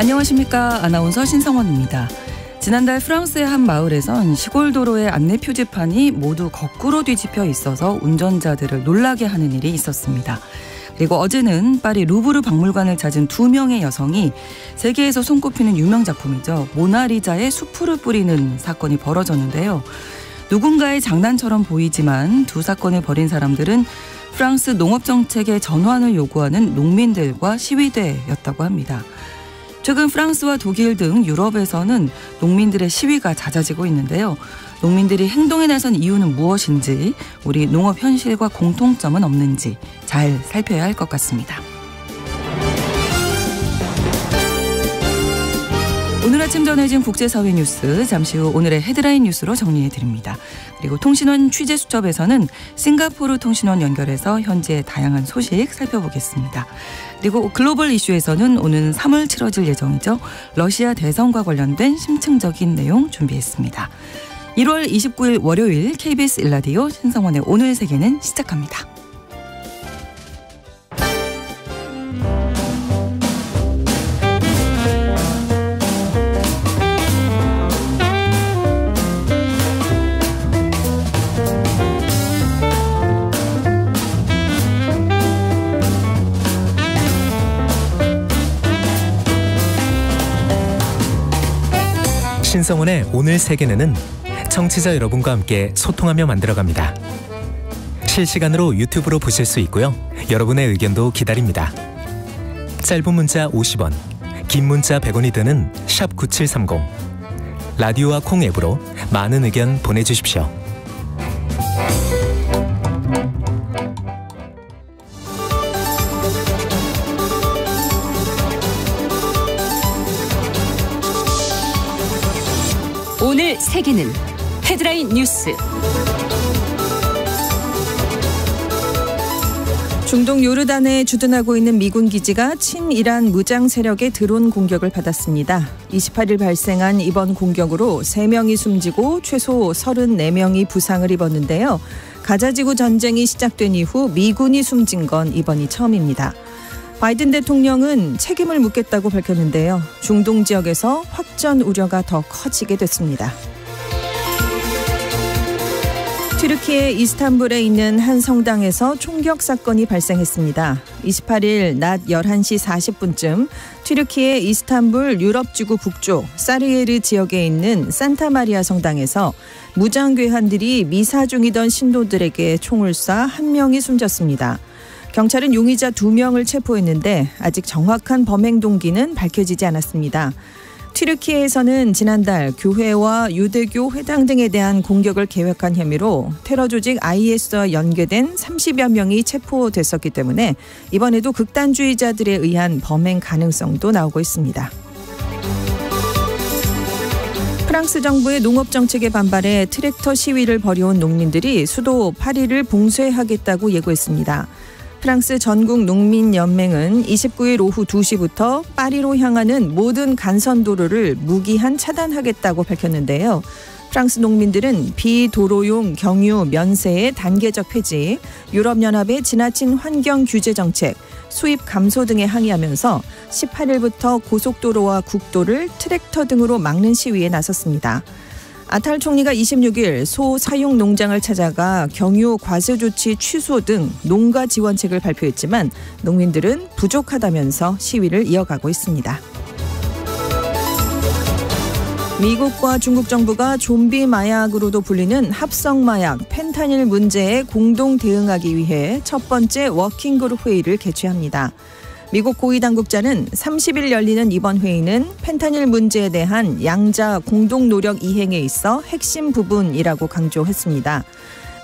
안녕하십니까. 아나운서 신성원입니다. 지난달 프랑스의 한 마을에선 시골 도로의 안내 표지판이 모두 거꾸로 뒤집혀 있어서 운전자들을 놀라게 하는 일이 있었습니다. 그리고 어제는 파리 루브르 박물관을 찾은 두 명의 여성이 세계에서 손꼽히는 유명 작품이죠. 모나리자의 수풀을 뿌리는 사건이 벌어졌는데요. 누군가의 장난처럼 보이지만 두 사건을 벌인 사람들은 프랑스 농업 정책의 전환을 요구하는 농민들과 시위대였다고 합니다. 최근 프랑스와 독일 등 유럽에서는 농민들의 시위가 잦아지고 있는데요. 농민들이 행동에 나선 이유는 무엇인지, 우리 농업 현실과 공통점은 없는지 잘 살펴야 할 것 같습니다. 오늘 아침 전해진 국제사회 뉴스 잠시 후 오늘의 헤드라인 뉴스로 정리해 드립니다. 그리고 통신원 취재 수첩에서는 싱가포르 통신원 연결해서 현재 다양한 소식 살펴보겠습니다. 그리고 글로벌 이슈에서는 오는 3월 치러질 예정이죠. 러시아 대선과 관련된 심층적인 내용 준비했습니다. 1월 29일 월요일 KBS 일라디오 신성원의 오늘 세계는 시작합니다. 신성원의 오늘 세계는 청취자 여러분과 함께 소통하며 만들어갑니다. 실시간으로 유튜브로 보실 수 있고요. 여러분의 의견도 기다립니다. 짧은 문자 50원, 긴 문자 100원이 드는 샵 9730. 라디오와 콩 앱으로 많은 의견 보내주십시오. 세계는 헤드라인 뉴스. 중동 요르단에 주둔하고 있는 미군 기지가 친이란 무장 세력의 드론 공격을 받았습니다. 28일 발생한 이번 공격으로 3명이 숨지고 최소 34명이 부상을 입었는데요. 가자지구 전쟁이 시작된 이후 미군이 숨진 건 이번이 처음입니다. 바이든 대통령은 책임을 묻겠다고 밝혔는데요. 중동 지역에서 확전 우려가 더 커지게 됐습니다. 튀르키예 이스탄불에 있는 한 성당에서 총격 사건이 발생했습니다. 28일 낮 11시 40분쯤 튀르키예 이스탄불 유럽지구 북쪽 사르예르 지역에 있는 산타마리아 성당에서 무장괴한들이 미사 중이던 신도들에게 총을 쏴 한 명이 숨졌습니다. 경찰은 용의자 두 명을 체포했는데 아직 정확한 범행 동기는 밝혀지지 않았습니다. 튀르키예에서는 지난달 교회와 유대교 회당 등에 대한 공격을 계획한 혐의로 테러 조직 IS와 연계된 30여 명이 체포됐었기 때문에 이번에도 극단주의자들에 의한 범행 가능성도 나오고 있습니다. 프랑스 정부의 농업 정책에 반발해 트랙터 시위를 벌여온 농민들이 수도 파리를 봉쇄하겠다고 예고했습니다. 프랑스 전국 농민연맹은 29일 오후 2시부터 파리로 향하는 모든 간선도로를 무기한 차단하겠다고 밝혔는데요. 프랑스 농민들은 비도로용 경유 면세의 단계적 폐지, 유럽연합의 지나친 환경 규제 정책, 수입 감소 등에 항의하면서 18일부터 고속도로와 국도를 트랙터 등으로 막는 시위에 나섰습니다. 아탈 총리가 26일 소 사육 농장을 찾아가 경유 과세 조치 취소 등 농가 지원책을 발표했지만 농민들은 부족하다면서 시위를 이어가고 있습니다. 미국과 중국 정부가 좀비 마약으로도 불리는 합성 마약 펜타닐 문제에 공동 대응하기 위해 첫 번째 워킹그룹 회의를 개최합니다. 미국 고위 당국자는 30일 열리는 이번 회의는 펜타닐 문제에 대한 양자 공동 노력 이행에 있어 핵심 부분이라고 강조했습니다.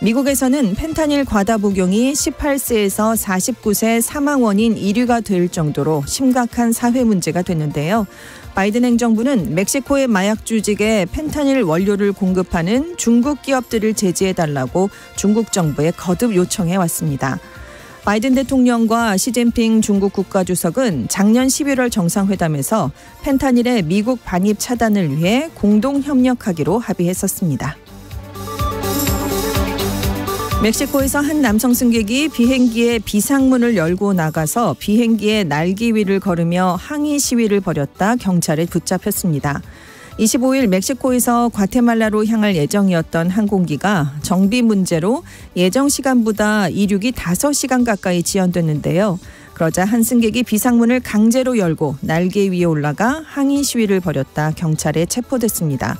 미국에서는 펜타닐 과다 복용이 18세에서 49세 사망 원인 1위가 될 정도로 심각한 사회 문제가 됐는데요. 바이든 행정부는 멕시코의 마약 조직에 펜타닐 원료를 공급하는 중국 기업들을 제지해달라고 중국 정부에 거듭 요청해 왔습니다. 바이든 대통령과 시진핑 중국 국가주석은 작년 11월 정상회담에서 펜타닐의 미국 반입 차단을 위해 공동 협력하기로 합의했었습니다. 멕시코에서 한 남성 승객이 비행기의 비상문을 열고 나가서 비행기의 날개 위를 걸으며 항의 시위를 벌였다 경찰에 붙잡혔습니다. 25일 멕시코에서 과테말라로 향할 예정이었던 항공기가 정비 문제로 예정 시간보다 이륙이 5시간 가까이 지연됐는데요. 그러자 한 승객이 비상문을 강제로 열고 날개 위에 올라가 항의 시위를 벌였다 경찰에 체포됐습니다.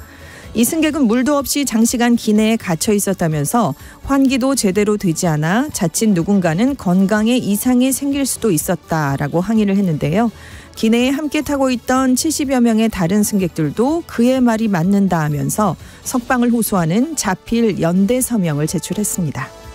이 승객은 물도 없이 장시간 기내에 갇혀 있었다면서 환기도 제대로 되지 않아 자칫 누군가는 건강에 이상이 생길 수도 있었다라고 항의를 했는데요. 기내에 함께 타고 있던 70여 명의 다른 승객들도 그의 말이 맞는다 하면서 석방을 호소하는 자필 연대 서명을 제출했습니다.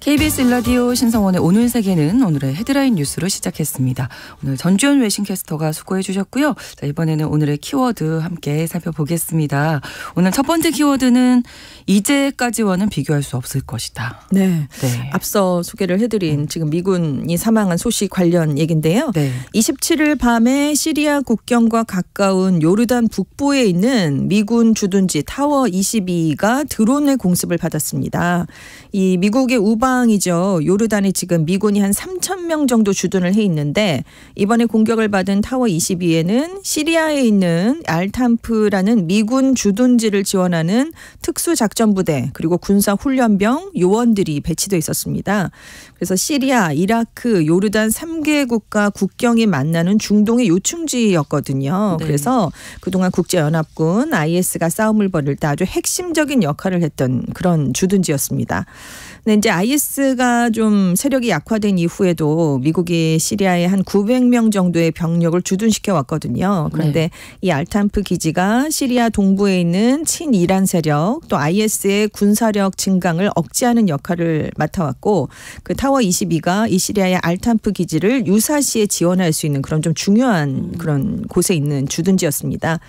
KBS 일라디오 신성원의 오늘 세계는 오늘의 헤드라인 뉴스로 시작했습니다. 오늘 전주현 외신캐스터가 수고해 주셨고요. 자, 이번에는 오늘의 키워드 함께 살펴보겠습니다. 오늘 첫 번째 키워드는 이제까지와는 비교할 수 없을 것이다. 네. 네. 앞서 소개를 해드린 지금 미군이 사망한 소식 관련 얘긴데요. 네. 27일 밤에 시리아 국경과 가까운 요르단 북부에 있는 미군 주둔지 타워 22가 드론의 공습을 받았습니다. 이 미국의 우방이죠. 요르단에 지금 미군이 한 3천 명 정도 주둔을 해 있는데 이번에 공격을 받은 타워 22에는 시리아에 있는 알탐프라는 미군 주둔지를 지원하는 특수작전부대 그리고 군사 훈련병 요원들이 배치돼 있었습니다. 그래서 시리아, 이라크, 요르단 3개 국가 국경이 만나는 중동의 요충지였거든요. 네. 그래서 그동안 국제연합군 IS가 싸움을 벌일 때 아주 핵심적인 역할을 했던 그런 주둔지였습니다. 근데 이제 IS가 좀 세력이 약화된 이후에도 미국이 시리아에 한 900명 정도의 병력을 주둔시켜 왔거든요. 그런데 네. 이 알탄프 기지가 시리아 동부에 있는 친이란 세력 또 IS의 군사력 증강을 억제하는 역할을 맡아왔고 그 타워 22가 이 시리아의 알탄프 기지를 유사시에 지원할 수 있는 그런 좀 중요한 음. 그런 곳에 있는 주둔지였습니다.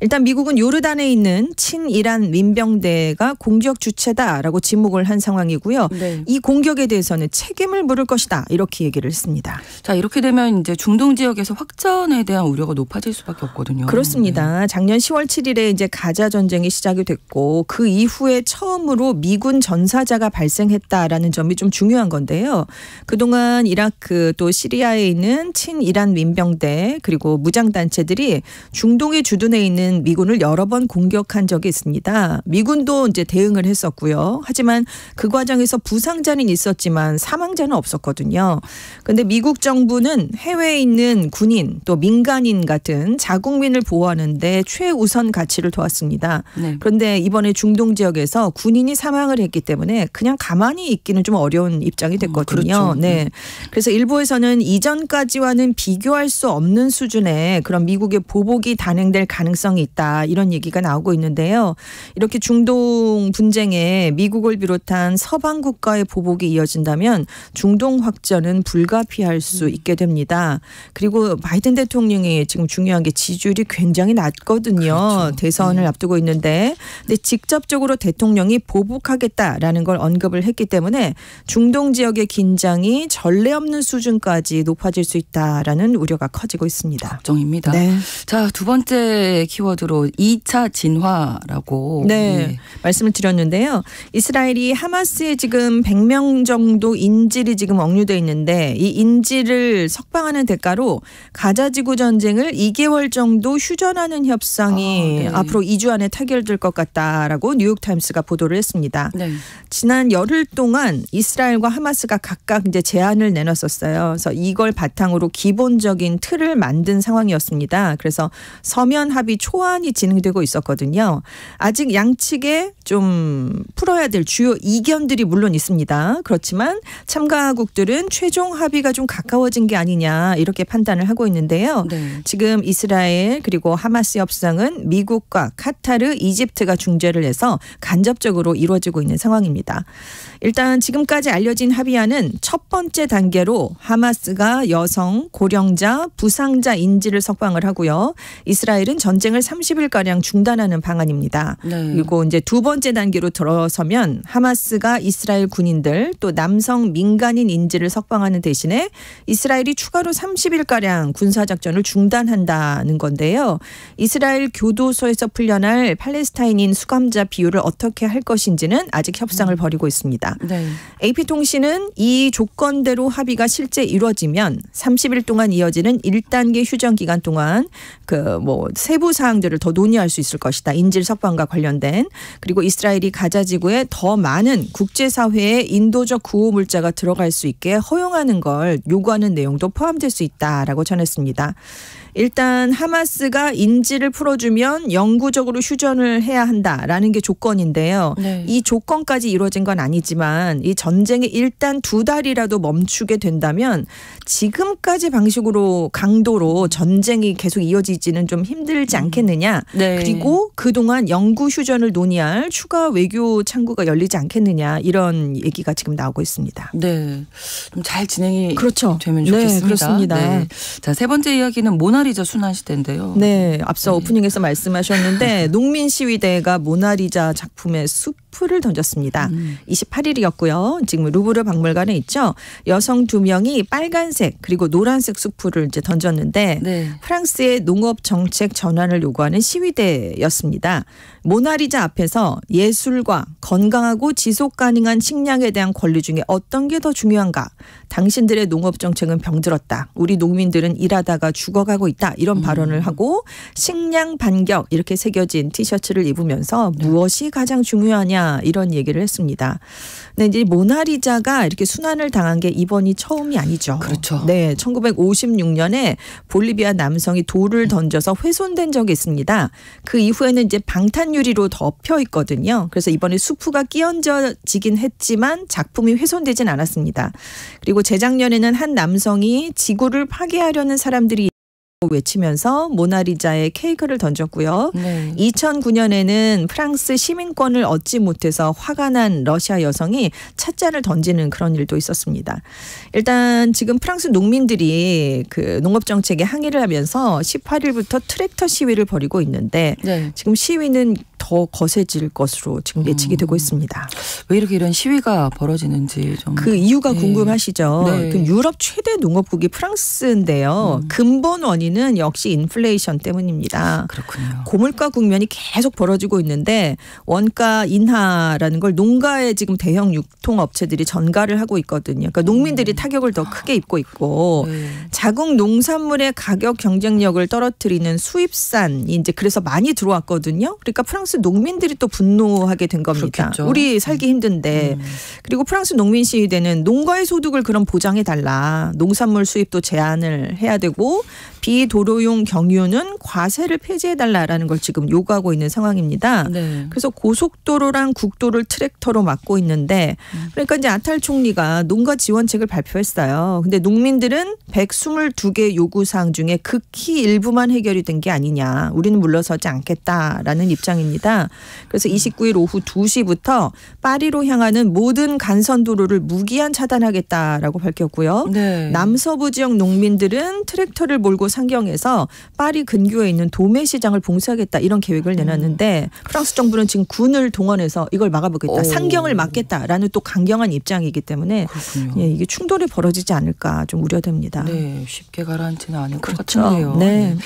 일단 미국은 요르단에 있는 친이란 민병대가 공격 주체다라고 지목을 한 상황이고요. 있고요. 네. 이 공격에 대해서는 책임을 물을 것이다 이렇게 얘기를 했습니다. 자 이렇게 되면 이제 중동 지역에서 확전에 대한 우려가 높아질 수밖에 없거든요. 그렇습니다. 네. 작년 10월 7일에 이제 가자 전쟁이 시작이 됐고 그 이후에 처음으로 미군 전사자가 발생했다라는 점이 좀 중요한 건데요. 그동안 이라크 또 시리아에 있는 친이란 민병대 그리고 무장 단체들이 중동에 주둔해 있는 미군을 여러 번 공격한 적이 있습니다. 미군도 이제 대응을 했었고요. 하지만 그 과정에서 그래서 부상자는 있었지만 사망자는 없었거든요. 근데 미국 정부는 해외에 있는 군인 또 민간인 같은 자국민을 보호하는데 최우선 가치를 두었습니다. 네. 그런데 이번에 중동 지역에서 군인이 사망을 했기 때문에 그냥 가만히 있기는 좀 어려운 입장이 어, 됐거든요. 어, 그렇죠. 네. 그래서 일부에서는 이전까지와는 비교할 수 없는 수준의 그런 미국의 보복이 단행될 가능성이 있다 이런 얘기가 나오고 있는데요. 이렇게 중동 분쟁에 미국을 비롯한 서방 국가의 보복이 이어진다면 중동 확전은 불가피할 수 음. 있게 됩니다. 그리고 바이든 대통령이 지금 중요한 게 지지율이 굉장히 낮거든요. 그렇죠. 대선을 네. 앞두고 있는데 근데 직접적으로 대통령이 보복하겠다라는 걸 언급을 했기 때문에 중동 지역의 긴장이 전례 없는 수준까지 높아질 수 있다라는 우려가 커지고 있습니다. 걱정입니다. 네. 자, 두 번째 키워드로 2차 진화라고 네. 네. 말씀을 드렸는데요. 이스라엘이 하마스의 지금 지금 100명 정도 인질이 지금 억류돼 있는데 이 인질을 석방하는 대가로 가자 지구 전쟁을 2개월 정도 휴전하는 협상이 아, 네. 앞으로 2주 안에 타결될 것 같다라고 뉴욕 타임스가 보도를 했습니다. 네. 지난 열흘 동안 이스라엘과 하마스가 각각 이제 제안을 내놨었어요. 그래서 이걸 바탕으로 기본적인 틀을 만든 상황이었습니다. 그래서 서면 합의 초안이 진행되고 있었거든요. 아직 양측에 좀 풀어야 될 주요 이견들이 물론 물론 있습니다. 그렇지만 참가국들은 최종 합의가 좀 가까워진 게 아니냐 이렇게 판단을 하고 있는데요. 네. 지금 이스라엘 그리고 하마스 협상은 미국과 카타르, 이집트가 중재를 해서 간접적으로 이루어지고 있는 상황입니다. 일단 지금까지 알려진 합의안은 첫 번째 단계로 하마스가 여성, 고령자, 부상자 인질을 석방을 하고요. 이스라엘은 전쟁을 30일가량 중단하는 방안입니다. 네. 그리고 이제 두 번째 단계로 들어서면 하마스가 이스라엘 이스라엘 군인들 또 남성 민간인 인질을 석방하는 대신에 이스라엘이 추가로 30일가량 군사작전을 중단한다는 건데요. 이스라엘 교도소에서 풀려날 팔레스타인인 수감자 비율을 어떻게 할 것인지는 아직 협상을 벌이고 있습니다. 네. AP통신은 이 조건대로 합의가 실제 이루어지면 30일 동안 이어지는 1단계 휴전 기간 동안 그 뭐 세부 사항들을 더 논의할 수 있을 것이다. 인질 석방과 관련된 그리고 이스라엘이 가자 지구에 더 많은 국제 사 회의 인도적 구호 물자가 들어갈 수 있게 허용하는 걸 요구하는 내용도 포함될 수 있다라고 전했습니다. 일단 하마스가 인질을 풀어주면 영구적으로 휴전을 해야 한다라는 게 조건인데요. 네. 이 조건까지 이루어진 건 아니지만 이 전쟁이 일단 두 달이라도 멈추게 된다면 지금까지 방식으로 강도로 전쟁이 계속 이어지지는 좀 힘들지 않겠느냐. 네. 그리고 그동안 영구 휴전을 논의할 추가 외교 창구가 열리지 않겠느냐 이런 얘기가 지금 나오고 있습니다. 네. 좀 잘 진행이 그렇죠. 되면 네, 좋겠습니다. 그렇습니다. 네. 자, 세 번째 이야기는 모나 리자 순환 시대인데요. 네, 앞서 네. 오프닝에서 말씀하셨는데 농민 시위대가 모나리자 작품에 숲을 던졌습니다. 음. 28일이었고요. 지금 루브르 박물관에 있죠. 여성 두 명이 빨간색 그리고 노란색 숲을 이제 던졌는데 네. 프랑스의 농업 정책 전환을 요구하는 시위대였습니다. 모나리자 앞에서 예술과 건강하고 지속 가능한 식량에 대한 권리 중에 어떤 게 더 중요한가? 당신들의 농업 정책은 병들었다. 우리 농민들은 일하다가 죽어가고 있다. 이런 발언을 하고 식량 반격 이렇게 새겨진 티셔츠를 입으면서 무엇이 가장 중요하냐 이런 얘기를 했습니다. 근데 이제 모나리자가 이렇게 순환을 당한 게 이번이 처음이 아니죠. 그렇죠. 네, 1956년에 볼리비아 남성이 돌을 던져서 훼손된 적이 있습니다. 그 이후에는 이제 방탄유리로 덮여 있거든요. 그래서 이번에 수프가 끼얹어지긴 했지만 작품이 훼손되진 않았습니다. 그리고 재작년에는 한 남성이 지구를 파괴하려는 사람들이 외치면서 모나리자에 케이크를 던졌고요. 네. 2009년에는 프랑스 시민권을 얻지 못해서 화가 난 러시아 여성이 찻잔을 던지는 그런 일도 있었습니다. 일단 지금 프랑스 농민들이 그 농업 정책에 항의를 하면서 18일부터 트랙터 시위를 벌이고 있는데 네. 지금 시위는 더 거세질 것으로 지금 예측이 음. 되고 있습니다. 왜 이렇게 이런 시위가 벌어지는지 좀 그 이유가 네. 궁금하시죠? 네. 그럼 유럽 최대 농업국이 프랑스인데요. 음. 근본 원인은 역시 인플레이션 때문입니다. 그렇군요. 고물가 국면이 계속 벌어지고 있는데 원가 인하라는 걸 농가에 지금 대형 유통업체들이 전가를 하고 있거든요. 그러니까 농민들이 타격을 더 크게 입고 있고 네. 자국 농산물의 가격 경쟁력을 떨어뜨리는 수입산이 이제 그래서 많이 들어왔거든요. 그러니까 프랑스 농민들이 또 분노하게 된 겁니다. 그렇겠죠. 우리 살기 힘든데 음. 그리고 프랑스 농민 시위대는 농가의 소득을 그럼 보장해 달라. 농산물 수입도 제한을 해야 되고 비도로용 경유는 과세를 폐지해 달라라는 걸 지금 요구하고 있는 상황입니다. 네. 그래서 고속도로랑 국도를 트랙터로 막고 있는데 그러니까 이제 아탈 총리가 농가 지원책을 발표했어요. 근데 농민들은 122개 요구 사항 중에 극히 일부만 해결이 된 게 아니냐. 우리는 물러서지 않겠다라는 입장입니다. 그래서 29일 오후 2시부터 파리로 향하는 모든 간선 도로를 무기한 차단하겠다라고 밝혔고요. 네. 남서부 지역 농민들은 트랙터를 몰고 상경해서 파리 근교에 있는 도매 시장을 봉쇄하겠다 이런 계획을 내놨는데 프랑스 정부는 지금 군을 동원해서 이걸 막아보겠다, 오. 상경을 막겠다라는 또 강경한 입장이기 때문에. 예, 이게 충돌이 벌어지지 않을까 좀 우려됩니다. 네, 쉽게 가라앉지는 않을 것 그렇죠. 같은데요. 네.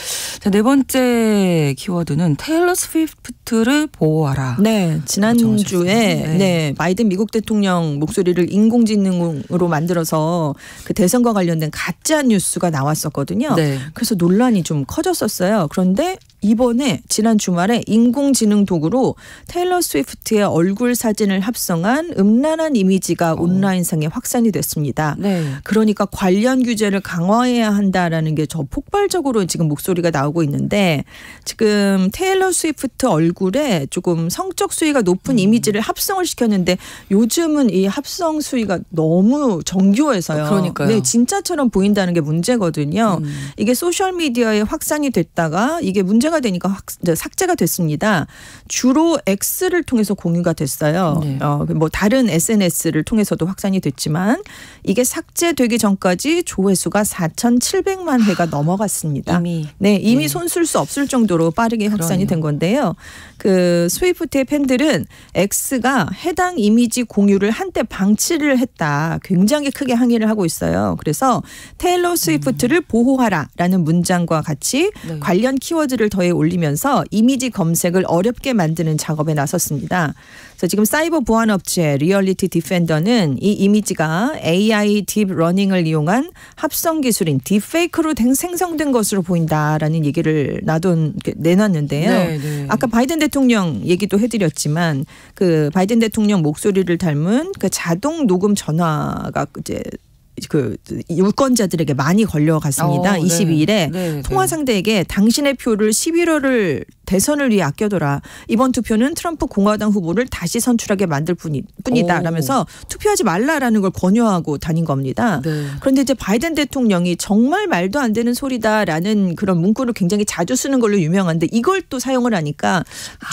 자, 네 번째 키워드는 테일러 스위프트 를 보호하라. 네, 지난주에. 네. 네. 바이든 미국 대통령 목소리를 인공지능으로 만들어서 그 대선과 관련된 가짜 뉴스가 나왔었거든요. 네. 그래서 논란이 좀 커졌었어요. 그런데 이번에 지난 주말에 인공지능 도구로 테일러 스위프트의 얼굴 사진을 합성한 음란한 이미지가 온라인상에 확산이 됐습니다. 네. 그러니까 관련 규제를 강화해야 한다라는 게 저 폭발적으로 지금 목소리가 나오고 있는데 지금 테일러 스위프트 얼굴 에 조금 성적 수위가 높은 이미지를 합성을 시켰는데 요즘은 이 합성 수위가 너무 정교해서요. 그러니까요. 네, 진짜처럼 보인다는 게 문제거든요. 음. 이게 소셜 미디어에 확산이 됐다가 이게 문제가 되니까 확, 삭제가 됐습니다. 주로 X를 통해서 공유가 됐어요. 네. 어, 뭐 다른 SNS를 통해서도 확산이 됐지만 이게 삭제되기 전까지 조회수가 4,700만 회가 넘어갔습니다. 이미 네, 이미 네. 손쓸 수 없을 정도로 빠르게 확산이 그러네요. 된 건데요. 그 스위프트의 팬들은 X가 해당 이미지 공유를 한때 방치를 했다. 굉장히 크게 항의를 하고 있어요. 그래서 테일러 스위프트를 보호하라라는 문장과 같이 네. 관련 키워드를 더해 올리면서 이미지 검색을 어렵게 만드는 작업에 나섰습니다. 그래서 지금 사이버 보안 업체 Reality Defender는 이 이미지가 AI 딥 러닝을 이용한 합성 기술인 딥페이크로 된- 생성된 것으로 보인다라는 얘기를 놔둔 내놨는데요. 네, 네. 아까 바이든 대통령 얘기도 해드렸지만 그 바이든 대통령 목소리를 닮은 그 자동 녹음 전화가 이제 그 유권자들에게 많이 걸려갔습니다. 어, 네. 22일에 네, 네. 통화 상대에게 당신의 표를 11월을 대선을 위해 아껴둬라. 이번 투표는 트럼프 공화당 후보를 다시 선출하게 만들 뿐이, 뿐이다. 오. 라면서 투표하지 말라라는 걸 권유하고 다닌 겁니다. 네. 그런데 이제 바이든 대통령이 정말 말도 안 되는 소리다라는 그런 문구를 굉장히 자주 쓰는 걸로 유명한데 이걸 또 사용을 하니까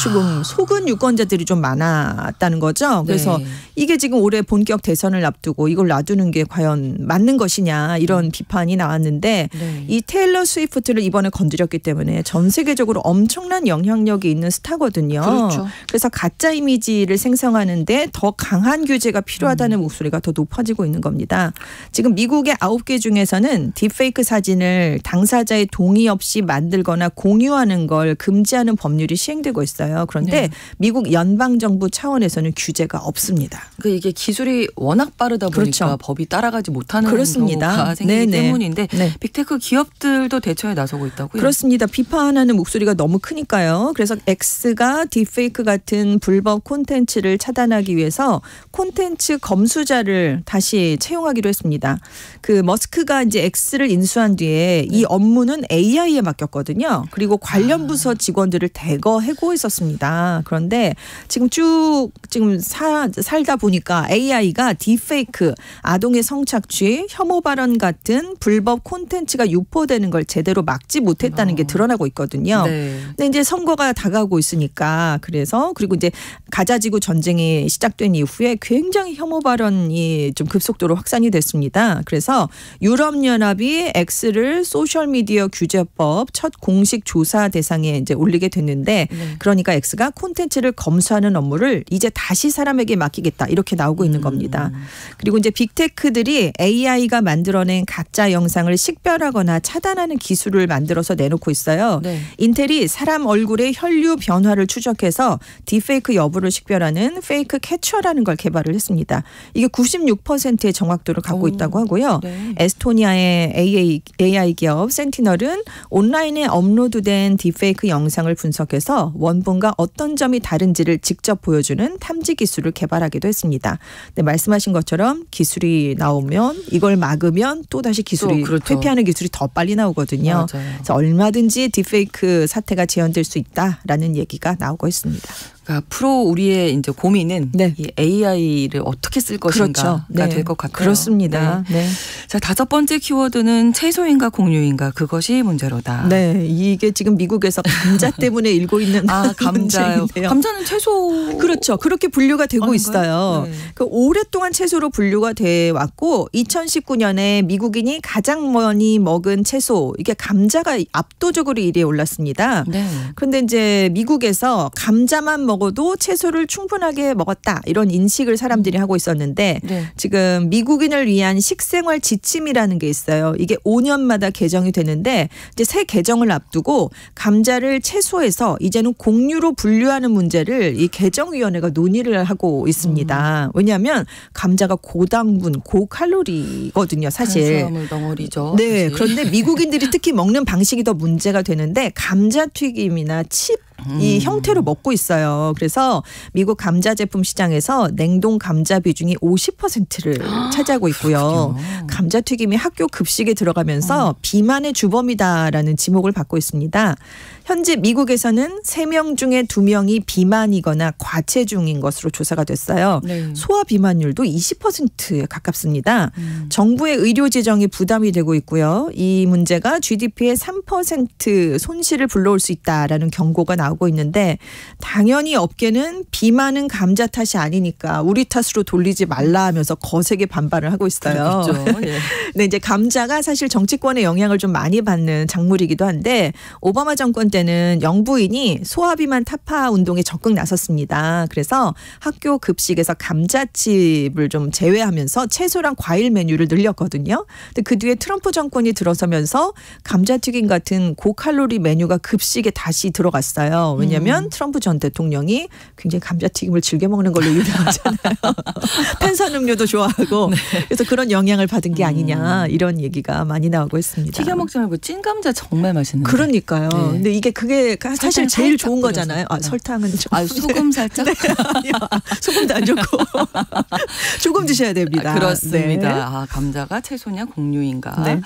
지금 속은 유권자들이 좀 많았다는 거죠. 그래서 네. 이게 지금 올해 본격 대선을 앞두고 이걸 놔두는 게 과연 맞는 것이냐 이런 비판이 나왔는데 네. 이 테일러 스위프트를 이번에 건드렸기 때문에 전 세계적으로 엄청난 영향력이 있는 스타거든요. 그렇죠. 그래서 가짜 이미지를 생성하는데 더 강한 규제가 필요하다는 음. 목소리가 더 높아지고 있는 겁니다. 지금 미국의 아홉 개 중에서는 딥페이크 사진을 당사자의 동의 없이 만들거나 공유하는 걸 금지하는 법률이 시행되고 있어요. 그런데 네. 미국 연방 정부 차원에서는 규제가 없습니다. 그 이게 기술이 워낙 빠르다 보니까 그렇죠. 법이 따라가지 못하는 그렇습니다. 경우가 생기기 네네. 때문인데 네. 빅테크 기업들도 대처에 나서고 있다고요. 그렇습니다. 비판하는 목소리가 너무 크니까 요. 그래서 X가 딥페이크 같은 불법 콘텐츠를 차단하기 위해서 콘텐츠 검수자를 다시 채용하기로 했습니다. 그 머스크가 이제 X를 인수한 뒤에 이 업무는 AI에 맡겼거든요. 그리고 관련 부서 직원들을 대거 해고했었습니다. 그런데 지금 쭉 지금 사, 살다 보니까 AI가 딥페이크, 아동의 성착취, 혐오 발언 같은 불법 콘텐츠가 유포되는 걸 제대로 막지 못했다는 게 드러나고 있거든요. 네. 근데 이제 선거가 다가오고 있으니까 그래서 그리고 이제 가자지구 전쟁이 시작된 이후에 굉장히 혐오 발언이 좀 급속도로 확산이 됐습니다. 그래서 유럽 연합이 X를 소셜 미디어 규제법 첫 공식 조사 대상에 이제 올리게 됐는데 네. 그러니까 X가 콘텐츠를 검수하는 업무를 이제 다시 사람에게 맡기겠다 이렇게 나오고 있는 겁니다. 그리고 이제 빅테크들이 AI가 만들어낸 가짜 영상을 식별하거나 차단하는 기술을 만들어서 내놓고 있어요. 네. 인텔이 사람 얼굴의 혈류 변화를 추적해서 딥페이크 여부를 식별하는 FakeCatcher라는 걸 개발을 했습니다. 이게 96%의 정확도를 갖고 오. 있다고 하고요. 네. 에스토니아의 AI, AI 기업 Sentinel은 온라인에 업로드된 딥페이크 영상을 분석해서 원본과 어떤 점이 다른지를 직접 보여주는 탐지 기술을 개발하기도 했습니다. 네, 말씀하신 것처럼 기술이 나오면 이걸 막으면 또 다시 기술이 또 그렇죠. 회피하는 기술이 더 빨리 나오거든요. 맞아요. 그래서 얼마든지 딥페이크 사태가 재현될 수 있다라는 얘기가 나오고 있습니다. 그러니까 앞으로 우리의 이제 고민은 네. 이 AI를 어떻게 쓸 것인가가 될것 같아요. 그렇습니다. 네. 네. 자 다섯 번째 키워드는 채소인가 공유인가 그것이 문제로다. 네. 이게 지금 미국에서 감자 때문에 일고 있는 아 감자요. 문제인데요. 감자는 채소. 그렇죠. 그렇게 분류가 되고 아닌가요? 있어요. 네. 그 오랫동안 채소로 분류가 돼 왔고 2019년에 미국인이 가장 많이 먹은 채소 이게 감자가 압도적으로 1위에 올랐습니다. 네. 그런데 이제 미국에서 감자만 먹 어도 채소를 충분하게 먹었다 이런 인식을 사람들이 하고 있었는데 네. 지금 미국인을 위한 식생활 지침이라는 게 있어요. 이게 5년마다 개정이 되는데 이제 새 개정을 앞두고 감자를 채소에서 이제는 공유로 분류하는 문제를 이 개정위원회가 논의를 하고 있습니다. 왜냐하면 감자가 고당분, 고칼로리거든요, 사실. 덩어리죠. 네. 그런데 미국인들이 특히 먹는 방식이 더 문제가 되는데 감자 튀김이나 칩 이 음. 형태로 먹고 있어요. 그래서 미국 감자 제품 시장에서 냉동 감자 비중이 50%를 차지하고 있고요. 그렇군요. 감자 튀김이 학교 급식에 들어가면서 비만의 주범이다라는 지목을 받고 있습니다. 현재 미국에서는 3명 중에 2명이 비만이거나 과체중인 것으로 조사가 됐어요. 네. 소아 비만율도 20%에 가깝습니다. 음. 정부의 의료 재정이 부담이 되고 있고요. 이 문제가 GDP의 3% 손실을 불러올 수 있다라는 경고가 나오고 있는데 당연히 업계는 비 많은 감자 탓이 아니니까 우리 탓으로 돌리지 말라 하면서 거세게 반발을 하고 있어요. 그렇죠. 예. 근데 이제 감자가 사실 정치권의 영향을 좀 많이 받는 작물이기도 한데 오바마 정권 때는 영부인이 소화비만 타파 운동에 적극 나섰습니다. 그래서 학교 급식에서 감자칩을 좀 제외하면서 채소랑 과일 메뉴를 늘렸거든요. 근데 그 뒤에 트럼프 정권이 들어서면서 감자튀김 같은 고칼로리 메뉴가 급식에 다시 들어갔어요. 왜냐하면 음. 트럼프 전 대통령이 굉장히 감자튀김을 즐겨 먹는 걸로 유명하잖아요. 탄산 음료도 좋아하고 네. 그래서 그런 영향을 받은 게 아니냐 음. 이런 얘기가 많이 나오고 있습니다. 튀겨 먹지 말고 찐 감자 정말 맛있는데. 그러니까요. 네. 근데 이게 그게 사실 제일 좋은. 거잖아요. 아, 네. 설탕은 좀 아 소금 살짝. 아니요. 소금도 안 좋고 조금 드셔야 됩니다. 아, 그렇습니다. 네. 아, 감자가 채소냐 공유인가. 네.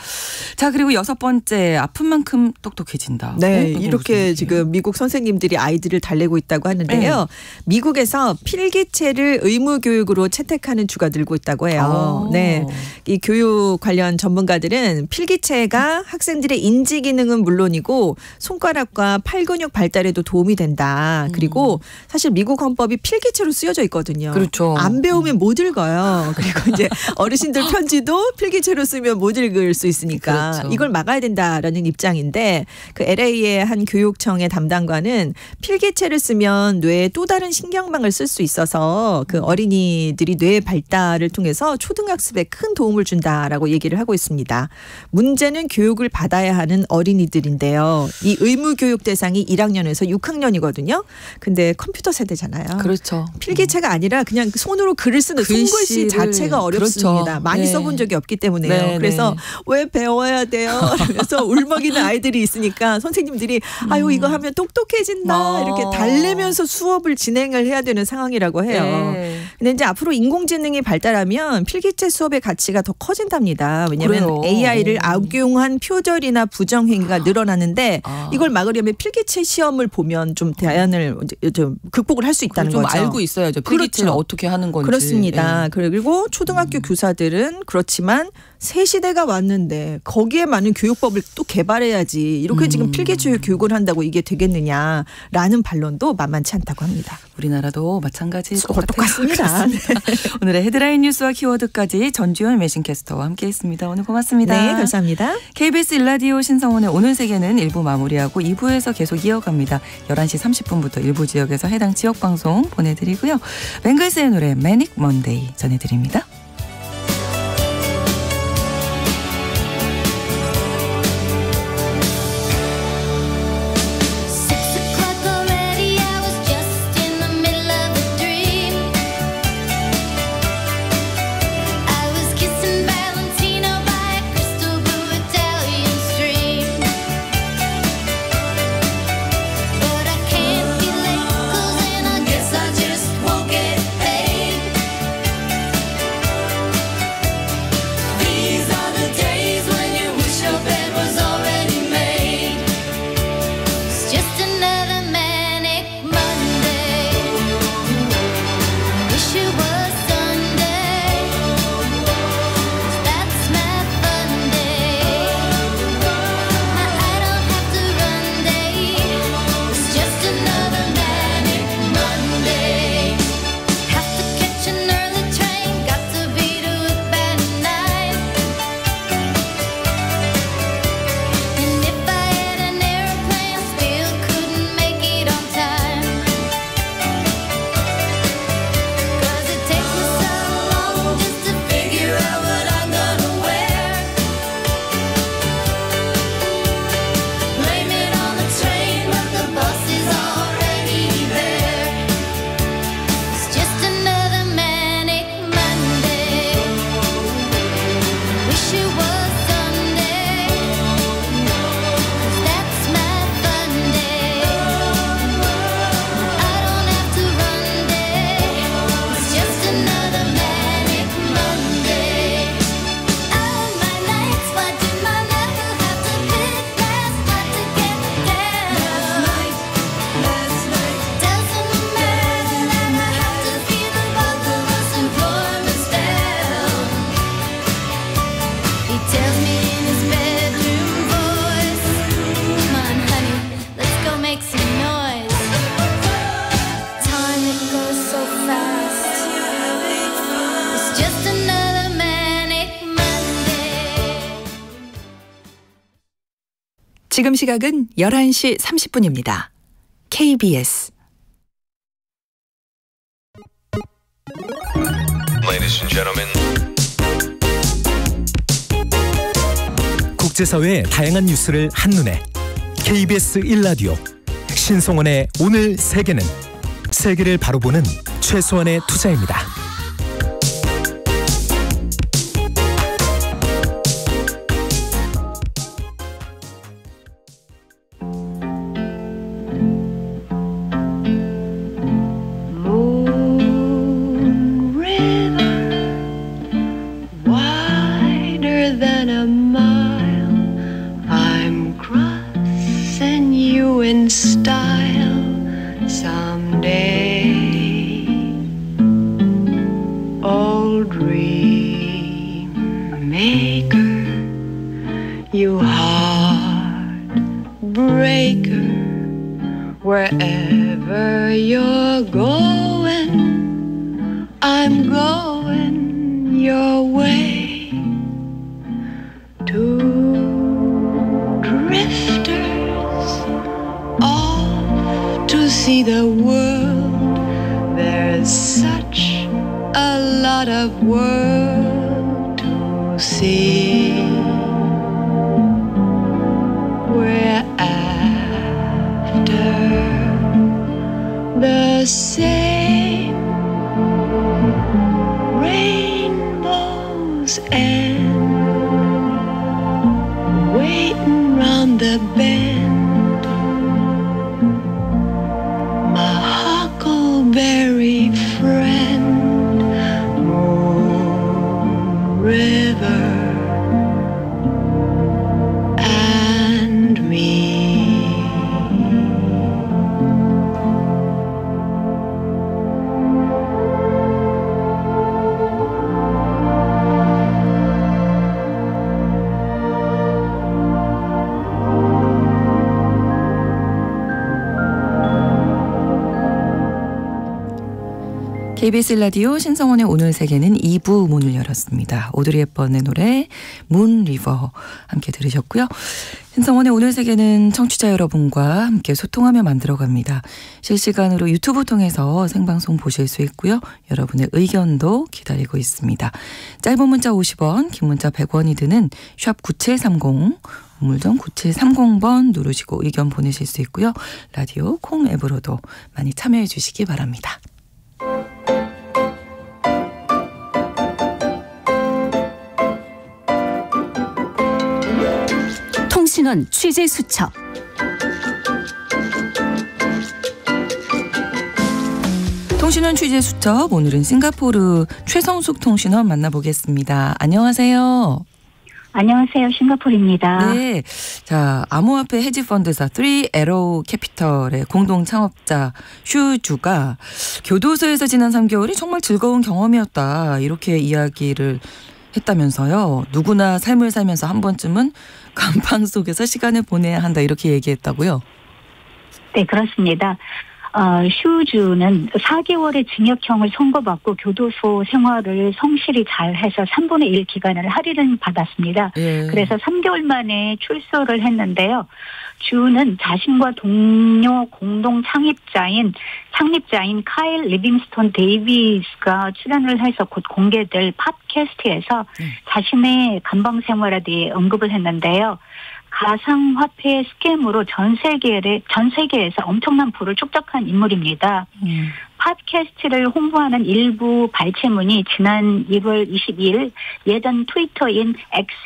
자 그리고 여섯 번째 아픈 만큼 똑똑해진다. 네, 어? 이렇게? 지금 미국 선생님들이 아이들을 달래고 있다고 하는데요. 네. 미국에서 필기체를 의무 교육으로 채택하는 주가 늘고 있다고 해요. 어. 네. 이 교육 관련 전문가들은 필기체가 학생들의 인지 기능은 물론이고 손가락 과 팔 근육 발달에도 도움이 된다. 그리고 사실 미국 헌법이 필기체로 쓰여져 있거든요. 음. 그렇죠. 안 배우면 못 읽어요. 그리고 이제 어르신들 편지도 필기체로 쓰면 못 읽을 수 있으니까 그렇죠. 이걸 막아야 된다라는 입장인데 그 LA의 한 교육청의 담당관은 필기체를 쓰면 뇌에 또 다른 신경망을 쓸 수 있어서 그 어린이들이 뇌 발달을 통해서 초등학습에 큰 도움을 준다라고 얘기를 하고 있습니다. 문제는 교육을 받아야 하는 어린이들인데요. 이 의무 교육 대상이 1학년에서 6학년이거든요. 근데 컴퓨터 세대잖아요. 그렇죠. 필기체가 아니라 그냥 손으로 글을 쓰는 손글씨 자체가 어렵습니다. 그렇죠. 많이 네. 써본 적이 없기 때문에요. 네, 그래서 네. 왜 배워야 돼요? 그래서 울먹이는 아이들이 있으니까 선생님들이 아유 이거 하면 똑똑해진다 어. 이렇게 달래면서 수업을 진행을 해야 되는 상황이라고 해요. 네. 근데 이제 앞으로 인공지능이 발달하면 필기체 수업의 가치가 더 커진답니다. 왜냐하면 그래요. AI를 악용한 표절이나 부정 행위가 늘어나는데 아. 이걸 막으려면 필기체 시험을 보면 좀 대안을 좀 극복을 할 수 있다는 좀 거죠. 알고 있어야죠. 필기체를 그렇죠. 어떻게 하는 건지. 그렇습니다. 예. 그리고 초등학교 교사들은 그렇지만 새 시대가 왔는데 거기에 맞는 교육법을 또 개발해야지 이렇게 음. 지금 필기체 교육을 한다고 이게 되겠느냐라는 반론도 만만치 않다고 합니다. 우리나라도 마찬가지일 것. 똑같습니다. 오늘의 헤드라인 뉴스와 키워드까지 전주현 외신캐스터와 함께했습니다. 오늘 고맙습니다. 네, 감사합니다. KBS 일라디오 신성원의 오늘 세계는 1부 마무리하고 2부에서 계속 이어갑니다. 11시 30분부터 일부 지역에서 해당 지역 방송 보내드리고요. 뱅글스의 노래 매닉 먼데이 전해드립니다. 지금 시각은 11시 30분입니다. KBS Ladies and gentlemen, 국제사회의 다양한 뉴스를 한눈에. KBS 1라디오. 신성원의 오늘 세계는. 세계를 바로 보는 최소한의 투자입니다. The world. There's such a lot of world KBS 라디오 신성원의 오늘 세계는 2부 문을 열었습니다. 오드리 헵번의 노래 문 리버 함께 들으셨고요. 신성원의 오늘 세계는 청취자 여러분과 함께 소통하며 만들어갑니다. 실시간으로 유튜브 통해서 생방송 보실 수 있고요. 여러분의 의견도 기다리고 있습니다. 짧은 문자 50원, 긴 문자 100원이 드는 샵 9730 우물정 9730번 누르시고 의견 보내실 수 있고요. 라디오 콩 앱으로도 많이 참여해 주시기 바랍니다. 신원 취재 수첩 통신원 취재 수첩 오늘은 싱가포르 최성숙 통신원 만나보겠습니다. 안녕하세요. 안녕하세요. 싱가포르입니다. 네. 자, 암호화폐 헤지 펀드사 3에로 캐피털의 공동 창업자 슈주가 교도소에서 지난 3개월이 정말 즐거운 경험이었다. 이렇게 이야기를 했다면서요. 누구나 삶을 살면서 한 번쯤은 감방 속에서 시간을 보내야 한다. 이렇게 얘기했다고요. 네, 그렇습니다. 어, 슈주는 4개월의 징역형을 선고받고 교도소 생활을 성실히 잘 해서 3분의 1 기간을 할인을 받았습니다. 예. 그래서 3개월 만에 출소를 했는데요. 주는 자신과 동료 공동 창립자인 창립자인 카일 리빙스톤 데이비스가 출연을 해서 곧 공개될 팟캐스트에서 음. 자신의 감방 생활에 대해 언급을 했는데요. 가상화폐 스캠으로 전 세계에 전 세계에서 엄청난 부를 축적한 인물입니다. 음. 팟캐스트를 홍보하는 일부 발췌문이 지난 1월 22일 예전 트위터인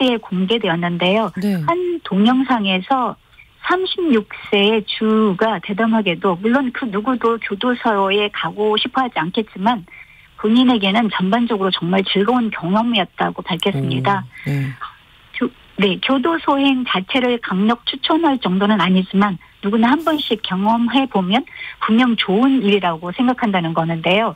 X에 공개되었는데요. 네. 한 동영상에서 36세의 주가 대담하게도 물론 그 누구도 교도소에 가고 싶어 하지 않겠지만 본인에게는 전반적으로 정말 즐거운 경험이었다고 밝혔습니다. 오, 네. 교- 네, 교도 소행 자체를 강력 추천할 정도는 아니지만 누구나 한 번씩 경험해 보면 분명 좋은 일이라고 생각한다는 거는데요.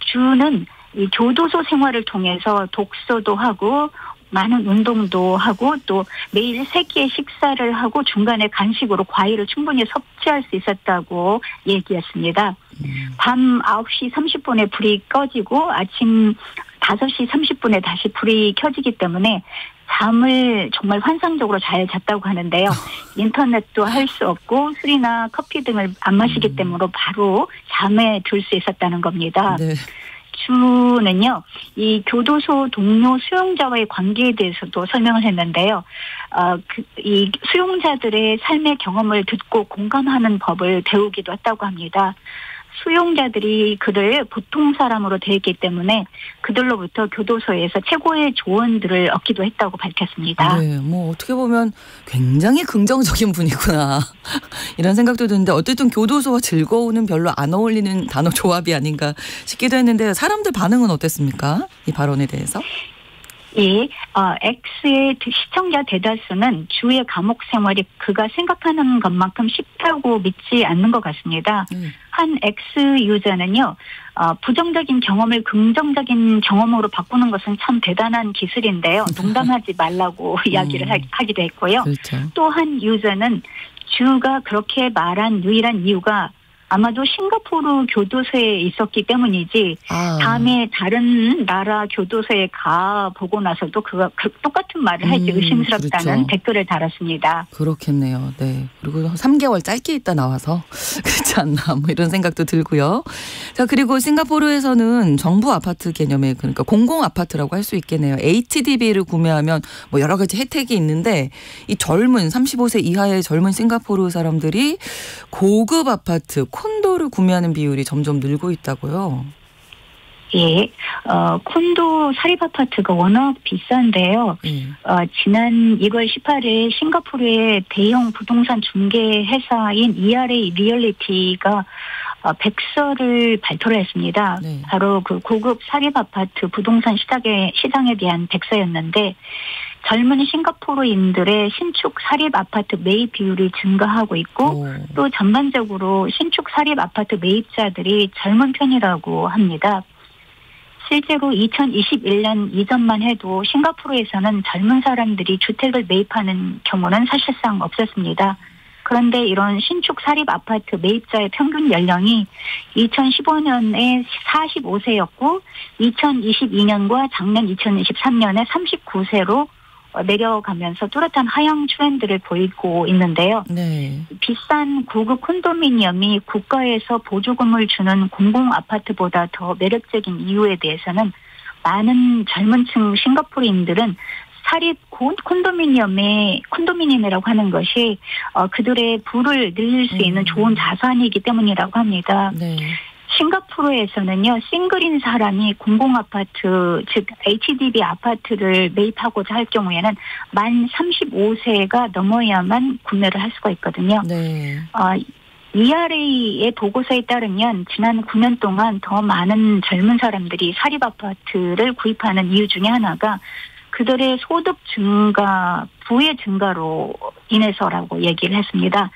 주는 이 교도소 생활을 통해서 독서도 하고 많은 운동도 하고 또 매일 세 끼의 식사를 하고 중간에 간식으로 과일을 충분히 섭취할 수 있었다고 얘기했습니다. 밤 9시 30분에 불이 꺼지고 아침 5시 30분에 다시 불이 켜지기 때문에 잠을 정말 환상적으로 잘 잤다고 하는데요. 인터넷도 할 수 없고 술이나 커피 등을 안 마시기 때문에 바로 잠에 들 수 있었다는 겁니다. 네. 주는요, 이 교도소 동료 수용자와의 관계에 대해서도 설명을 했는데요. 어, 그, 이 수용자들의 삶의 경험을 듣고 공감하는 법을 배우기도 했다고 합니다. 수용자들이 그를 보통 사람으로 대했기 때문에 그들로부터 교도소에서 최고의 조언들을 얻기도 했다고 밝혔습니다. 네, 뭐 어떻게 보면 굉장히 긍정적인 분이구나 이런 생각도 드는데 어쨌든 교도소와 즐거움은 별로 안 어울리는 단어 조합이 아닌가 싶기도 했는데 사람들 반응은 어땠습니까? 이 발언에 대해서? 예, 어, X의 시청자 대다수는 주의 감옥 생활이 그가 생각하는 것만큼 쉽다고 믿지 않는 것 같습니다. 음. 한 X 유저는요, 어, 부정적인 경험을 긍정적인 경험으로 바꾸는 것은 참 대단한 기술인데요. 농담하지 말라고 이야기를 하, 하기도 했고요. 그렇죠. 또한 유저는 주가 그렇게 말한 유일한 이유가 아마도 싱가포르 교도소에 있었기 때문이지 아, 다음에 다른 나라 교도소에 가 보고 나서도 그가 그 똑같은 말을 할지 음, 의심스럽다는 그렇죠. 댓글을 달았습니다. 그렇겠네요. 네. 그리고 3개월 짧게 있다 나와서 그렇지 않나 뭐 이런 생각도 들고요. 자, 그리고 싱가포르에서는 정부 아파트 개념의 그러니까 공공 아파트라고 할 수 있겠네요. HDB를 구매하면 뭐 여러 가지 혜택이 있는데 이 젊은 35세 이하의 젊은 싱가포르 사람들이 고급 아파트 콘도를 구매하는 비율이 점점 늘고 있다고요. 예, 어, 콘도 사립 아파트가 워낙 비싼데요. 예. 어, 지난 2월 18일 싱가포르의 대형 부동산 중개 회사인 ERA Realty가 어, 백서를 발표를 했습니다. 네. 바로 그 고급 사립 아파트 부동산 시장에 시장에 대한 백서였는데 젊은 싱가포르인들의 신축 사립 아파트 매입 비율이 증가하고 있고 오. 또 전반적으로 신축 사립 아파트 매입자들이 젊은 편이라고 합니다. 실제로 2021년 이전만 해도 싱가포르에서는 젊은 사람들이 주택을 매입하는 경우는 사실상 없었습니다. 그런데 이런 신축 사립 아파트 매입자의 평균 연령이 2015년에 45세였고 2022년과 작년 2023년에 39세로 내려가면서 뚜렷한 하향 트렌드를 보이고 있는데요. 네. 비싼 고급 콘도미니엄이 국가에서 보조금을 주는 공공 아파트보다 더 매력적인 이유에 대해서는 많은 젊은층 싱가포르인들은 사립 콘- 콘도미니엄의 콘도미니엄이라고 하는 것이 어, 그들의 부를 늘릴 수 있는 음. 좋은 자산이기 때문이라고 합니다. 네. 싱가포르에서는요 싱글인 사람이 공공 아파트 즉 HDB 아파트를 매입하고자 할 경우에는 만 35세가 넘어야만 구매를 할 수가 있거든요. 네. 어, ERA의 보고서에 따르면 지난 9년 동안 더 많은 젊은 사람들이 사립 아파트를 구입하는 이유 중에 하나가 그들의 소득 증가, 부의 증가로 인해서라고 얘기를 했습니다.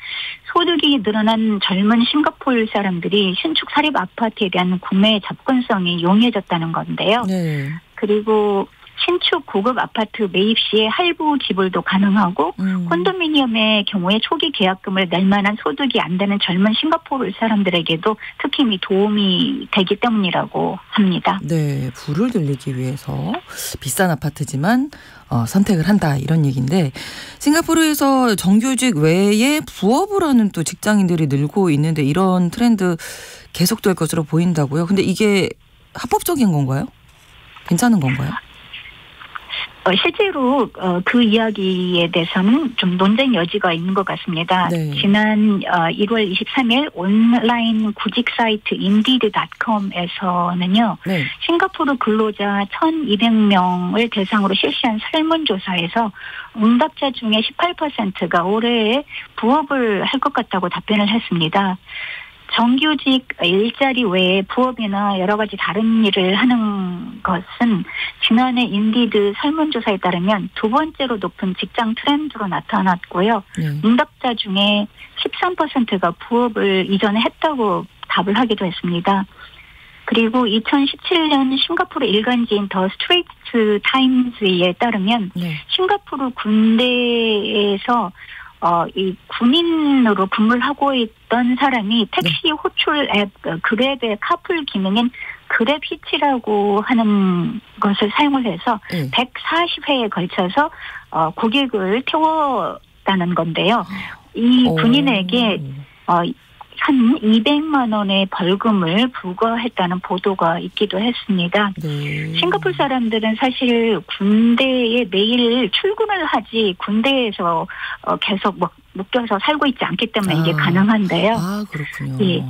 소득이 늘어난 젊은 싱가포르 사람들이 신축 사립 아파트에 대한 구매 접근성이 용이해졌다는 건데요. 네. 그리고 신축 고급 아파트 매입 시에 할부 지불도 가능하고 음. 콘도미니엄의 경우에 초기 계약금을 낼 만한 소득이 안 되는 젊은 싱가포르 사람들에게도 특히 이 도움이 되기 때문이라고 합니다. 네, 부를 늘리기 위해서 비싼 아파트지만 어, 선택을 한다 이런 얘기인데 싱가포르에서 정규직 외에 부업을 하는 또 직장인들이 늘고 있는데 이런 트렌드 계속될 것으로 보인다고요. 근데 이게 합법적인 건가요? 괜찮은 건가요? 어, 실제로 어, 그 이야기에 대해서는 좀 논쟁 여지가 있는 것 같습니다. 네. 지난 어, 1월 23일 온라인 구직 사이트 인디드.com에서는요. 네. 싱가포르 근로자 1,200명을 대상으로 실시한 설문조사에서 응답자 중에 18%가 올해 부업을 할 것 같다고 답변을 했습니다. 정규직 일자리 외에 부업이나 여러 가지 다른 일을 하는 것은 지난해 Indeed 설문조사에 따르면 두 번째로 높은 직장 트렌드로 나타났고요. 네. 응답자 중에 13%가 부업을 이전에 했다고 답을 하기도 했습니다. 그리고 2017년 싱가포르 일간지인 The Straits Times에 따르면 네. 싱가포르 군대에서 어, 이 군인으로 근무를 하고 있던 사람이 택시 호출 앱 어, 그랩의 카풀 기능인 그랩 히치라고 하는 것을 사용을 해서 네. 140회에 걸쳐서 어, 고객을 태웠다는 건데요. 이 오. 군인에게 어, 한 200만 원의 벌금을 부과했다는 보도가 있기도 했습니다. 네. 싱가포르 사람들은 사실 군대에 매일 출근을 하지 군대에서 어, 계속 뭐, 묶여서 살고 있지 않기 때문에 이게 아. 가능한데요. 아 그렇군요. 예.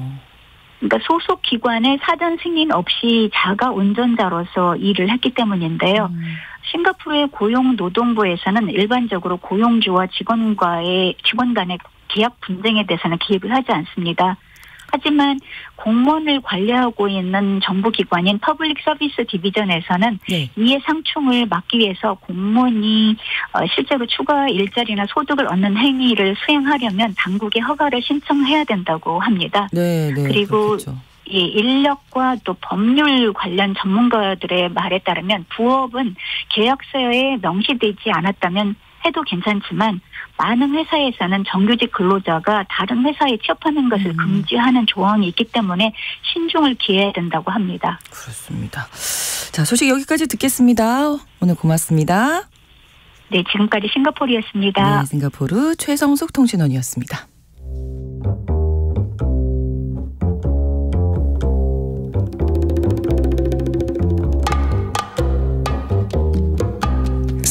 그러니까 소속 기관의 사전 승인 없이 자가 운전자로서 일을 했기 때문인데요. 음. 싱가포르의 고용노동부에서는 일반적으로 고용주와 직원과의 직원 간의 계약 분쟁에 대해서는 개입을 하지 않습니다. 하지만 공무원을 관리하고 있는 정부기관인 Public Service Division에서는 네. 이해 상충을 막기 위해서 공무원이 어, 실제로 추가 일자리나 소득을 얻는 행위를 수행하려면 당국에 허가를 신청해야 된다고 합니다. 네, 네. 그리고 그렇겠죠. 이 인력과 또 법률 관련 전문가들의 말에 따르면 부업은 계약서에 명시되지 않았다면 해도 괜찮지만 많은 회사에서는 정규직 근로자가 다른 회사에 취업하는 것을 음. 금지하는 조항이 있기 때문에 신중을 기해야 된다고 합니다. 그렇습니다. 자 소식 여기까지 듣겠습니다. 오늘 고맙습니다. 네, 지금까지 싱가포르였습니다. 네, 싱가포르 최성숙 통신원이었습니다.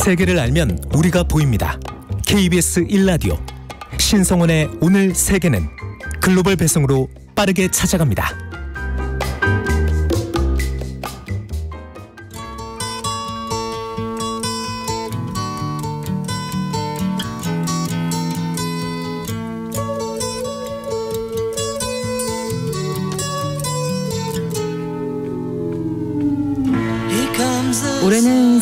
세계를 알면 우리가 보입니다. KBS 1라디오 신성원의 오늘 세계는 글로벌 배송으로 빠르게 찾아갑니다.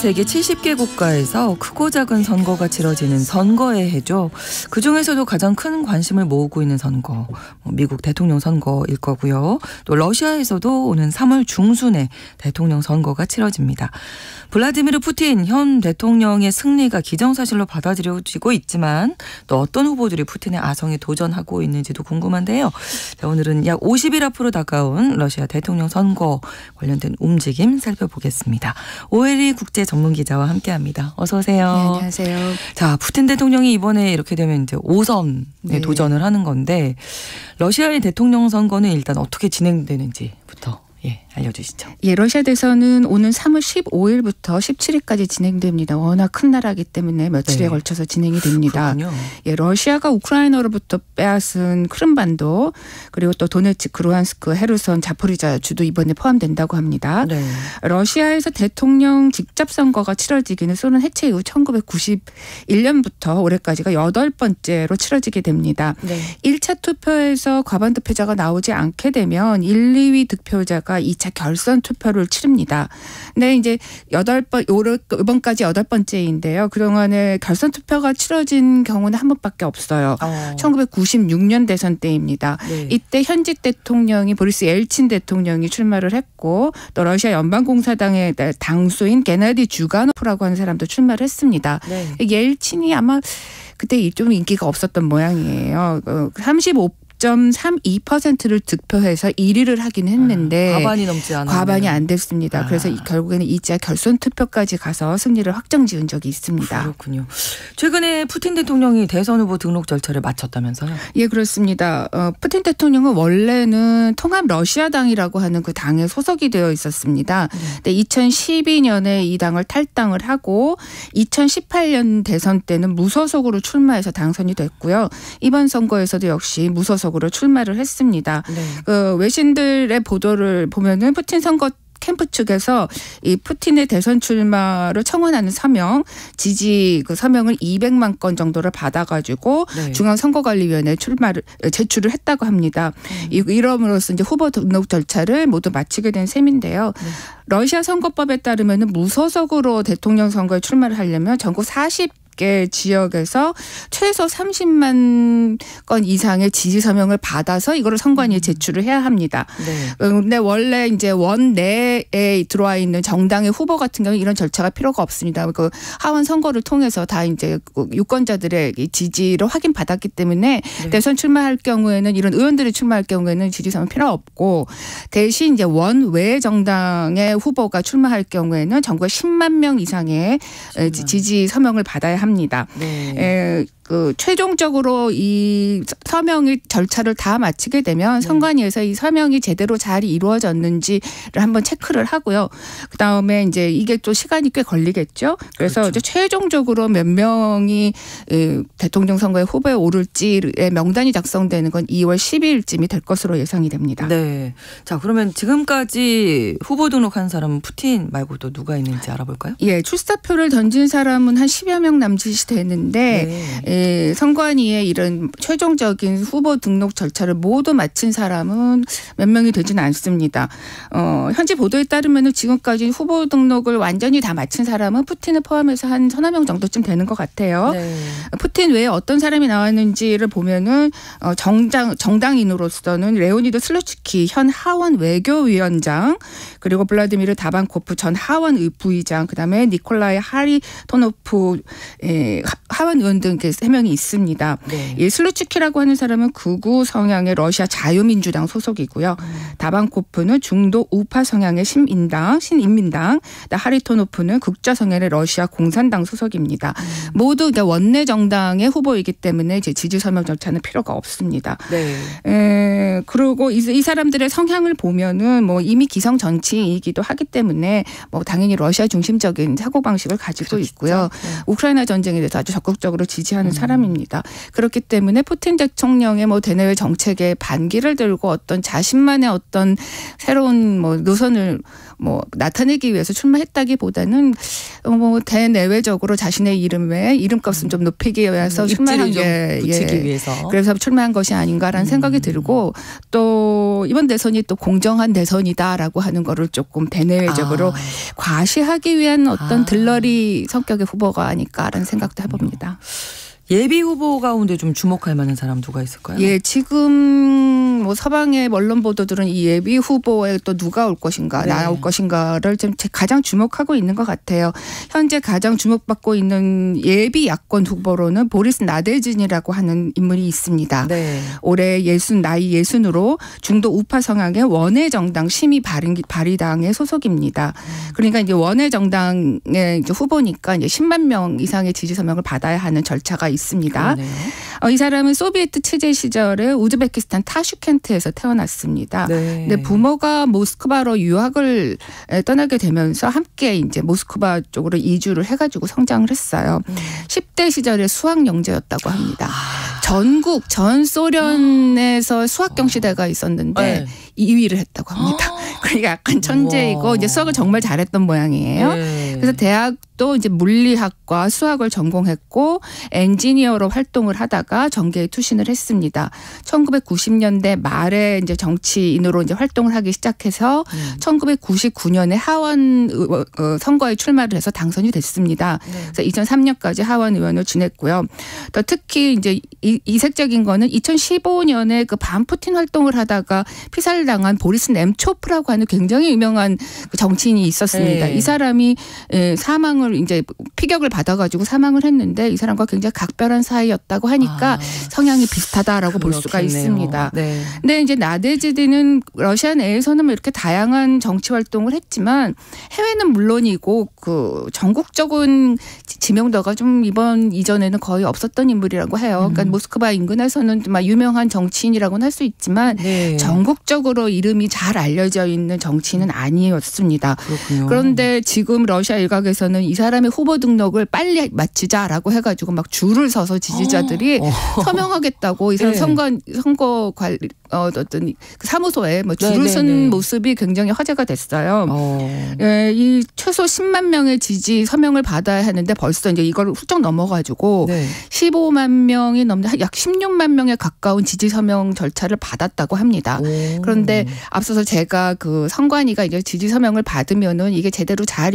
세계 70개 국가에서 크고 작은 선거가 치러지는 선거의 해죠. 그 중에서도 가장 큰 관심을 모으고 있는 선거, 뭐 미국 대통령 선거일 거고요. 또 러시아에서도 오는 3월 중순에 대통령 선거가 치러집니다. 블라디미르 푸틴 현 대통령의 승리가 기정사실로 받아들여지고 있지만 또 어떤 후보들이 푸틴의 아성에 도전하고 있는지도 궁금한데요. 자, 오늘은 약 50일 앞으로 다가온 러시아 대통령 선거 관련된 움직임 살펴보겠습니다. 오혜리 국제 전문 기자와 함께합니다. 어서 오세요. 네, 안녕하세요. 자, 푸틴 대통령이 이번에 이렇게 되면 이제 5선에 네. 도전을 하는 건데 러시아의 대통령 선거는 일단 어떻게 진행되는지부터 예, 알려주시죠. 예, 러시아 대선은 오는 3월 15일부터 17일까지 진행됩니다. 워낙 큰 나라기 때문에 며칠에 네. 걸쳐서 진행이 됩니다. 그렇군요. 예, 러시아가 우크라이나로부터 빼앗은 크림반도 그리고 또 도네츠크, 루한스크, 헤르손, 자포리자 주도 이번에 포함된다고 합니다. 네. 러시아에서 대통령 직접 선거가 치러지기는 소련 해체 이후 1991년부터 올해까지가 여덟 번째로 치러지게 됩니다. 네. 1차 투표에서 과반 득표자가 나오지 않게 되면 1, 2위 득표자가 2차 제 결선 투표를 치릅니다. 근데 이제 여덟 번 이번까지 여덟 번째인데요. 그동안에 결선 투표가 치러진 경우는 한 번밖에 없어요. 어. 1996년 대선 때입니다. 네. 이때 현직 대통령이 보리스 엘친 대통령이 출마를 했고 또 러시아 연방공사당의 당수인 게나디 주가노프라고 하는 사람도 출마를 했습니다. 네. 엘친이 아마 그때 좀 인기가 없었던 모양이에요. 어, 35 6.32%를 득표해서 1위를 하긴 했는데 아, 과반이 넘지 않아 과반이 안 됐습니다. 아. 그래서 결국에는 이자 결선 투표까지 가서 승리를 확정지은 적이 있습니다. 그렇군요. 최근에 푸틴 대통령이 대선 후보 등록 절차를 마쳤다면서요? 예, 그렇습니다. 어, 푸틴 대통령은 원래는 통합 러시아당이라고 하는 그 당에 소속이 되어 있었습니다. 네. 근데 2012년에 이 당을 탈당을 하고 2018년 대선 때는 무소속으로 출마해서 당선이 됐고요. 이번 선거에서도 역시 무소속 으로 출마를 했습니다. 네. 그 외신들의 보도를 보면은 푸틴 선거 캠프 측에서 이 푸틴의 대선 출마를 청원하는 서명 지지 그 서명을 200만 건 정도를 받아가지고 네. 중앙선거관리위원회에 출마를 제출을 했다고 합니다. 이 이름으로써 이제 후보 등록 절차를 모두 마치게 된 셈인데요. 러시아 선거법에 따르면은 무소속으로 대통령 선거에 출마를 하려면 전국 40 개 지역에서 최소 30만 건 이상의 지지 서명을 받아서 이거를 선관위에 제출을 해야 합니다. 네. 어, 근데 원래 이제 원 내에 들어와 있는 정당의 후보 같은 경우는 이런 절차가 필요가 없습니다. 그 하원 선거를 통해서 다 이제 그 유권자들의 이 지지를 확인받았기 때문에 네. 대선 출마할 경우에는 이런 의원들이 출마할 경우에는 지지 서명 필요 없고 대신 이제 원외 정당의 후보가 출마할 경우에는 전국에 10만 명 이상의 에, 지지 서명을 받아야 합니다. 네. 에, 그 최종적으로 이 서명의 절차를 다 마치게 되면 네. 선관위에서 이 서명이 제대로 잘 이루어졌는지를 한번 체크를 하고요. 그 다음에 이제 이게 또 시간이 꽤 걸리겠죠. 그래서 그렇죠. 이제 최종적으로 몇 명이 이 대통령 선거에 후보에 오를지의 명단이 작성되는 건 2월 12일쯤이 될 것으로 예상이 됩니다. 네. 자, 그러면 지금까지 후보 등록한 사람은 푸틴 말고 또 누가 있는지 알아볼까요? 예, 출사표를 던진 사람은 한 10여 명 남짓이 되는데 예, 선관위의 이런 최종적인 후보 등록 절차를 모두 마친 사람은 몇 명이 되지는 않습니다. 어, 현지 보도에 따르면 지금까지 후보 등록을 완전히 다 마친 사람은 푸틴을 포함해서 한 서너 명 정도쯤 되는 것 같아요. 네. 푸틴 외에 어떤 사람이 나왔는지를 보면은 어, 정당 정당인으로서는 레오니드 슬루츠키 현 하원 외교위원장 그리고 블라디미르 다반코프 전 하원 의- 부의장 그다음에 니콜라이 하리토노프 예, 하- 하원 의원 등 이렇게 세 명이 있습니다. 네. 이 슬루츠키라고 하는 사람은 극우 성향의 러시아 자유민주당 소속이고요. 다반코프는 중도 우파 성향의 신인당, 신인민당, 하리토노프는 극좌 성향의 러시아 공산당 소속입니다. 모두 이제 원내 정당의 후보이기 때문에 이제 지지 서명 절차는 필요가 없습니다. 네. 에, 그리고 이, 이 사람들의 성향을 보면은 뭐 이미 기성 정치이기도 하기 때문에 뭐 당연히 러시아 중심적인 사고 방식을 가지고 있고요. 우크라이나 전쟁에 대해서 아주 적극적으로 지지하는 사람입니다. 그렇기 때문에 푸틴 대통령의 뭐 대내외 정책에 반기를 들고 어떤 자신만의 어떤 새로운 뭐 노선을 뭐 나타내기 위해서 출마했다기보다는 어, 뭐 대내외적으로 자신의 이름에 이름값은 좀 높이기 위해서 출마한 게 예. 위해서. 그래서 출마한 것이 아닌가라는 생각이 들고 또 이번 대선이 또 공정한 대선이다라고 하는 거를 조금 대내외적으로 아. 과시하기 위한 어떤 아. 들러리 성격의 후보가 아닐까라는 생각도 해봅니다. 예비 후보 가운데 좀 주목할 만한 사람 누가 있을까요? 예, 지금 뭐 서방의 언론 보도들은 이 예비 후보에 또 누가 올 것인가, 네. 나올 것인가를 좀 제- 가장 주목하고 있는 것 같아요. 현재 가장 주목받고 있는 예비 야권 후보로는 보리스 나데진이라고 하는 인물이 있습니다. 네. 올해 예순 나이 예순으로 중도 우파 성향의 원외 정당 시민 발의, 발의당의 소속입니다. 그러니까 이제 원외 정당의 이제 후보니까 이제 10만 명 이상의 지지 서명을 받아야 하는 절차가 있습니다. 어, 이 사람은 소비에트 체제 시절에 우즈베키스탄 타슈켄트에서 태어났습니다. 네. 근데 부모가 모스크바로 유학을 에, 떠나게 되면서 함께 이제 모스크바 쪽으로 이주를 해가지고 성장을 했어요. 음. 10대 시절에 수학 영재였다고 합니다. 아. 전국 전 소련에서 수학 경시대가 있었는데 네. 2위를 했다고 합니다. 그러니까 약간 천재이고 우와. 이제 수학을 정말 잘했던 모양이에요. 네. 그래서 대학도 이제 물리학과 수학을 전공했고 엔지니어로 활동을 하다가 정계에 투신을 했습니다. 1990년대 말에 이제 정치인으로 이제 활동을 하기 시작해서 음. 1999년에 하원 의원- 어, 선거에 출마를 해서 당선이 됐습니다. 네. 그래서 2003년까지 하원 의원을 지냈고요. 또 특히 이제 이- 이색적인 거는 2015년에 그 반푸틴 활동을 하다가 피살을 당한 보리스 넴초프라고 하는 굉장히 유명한 그 정치인이 있었습니다. 네. 이 사람이 예, 사망을 이제 피격을 받아가지고 사망을 했는데 이 사람과 굉장히 각별한 사이였다고 하니까 아, 성향이 비슷하다라고 볼 수가 그렇겠네요. 있습니다. 네. 근데 이제 나데지드는 러시아 내에서는 뭐 이렇게 다양한 정치 활동을 했지만 해외는 물론이고 그 전국적인 지- 지명도가 좀 이번 이전에는 거의 없었던 인물이라고 해요. 음. 그러니까 모스크바 인근에서는 막 유명한 정치인이라고는 할 수 있지만 네. 전국적으로 이름이 잘 알려져 있는 정치인은 아니었습니다. 그렇군요. 그런데 지금 러시아 일각에서는 이 사람의 후보 등록을 빨리 마치자라고 해가지고 막 줄을 서서 지지자들이 어. 서명하겠다고 이 사람 네. 선거 선거 관리 어, 어떤 그 사무소에 뭐 줄을 네, 쓴 네, 네. 모습이 굉장히 화제가 됐어요. 어. 예, 이 최소 10만 명의 지지 서명을 받아야 하는데 벌써 이제 이걸 훌쩍 넘어가지고 네. 15만 명이 넘는 약 16만 명에 가까운 지지 서명 절차를 받았다고 합니다. 오. 그런데 앞서서 제가 그 선관위가 이제 지지 서명을 받으면은 이게 제대로 잘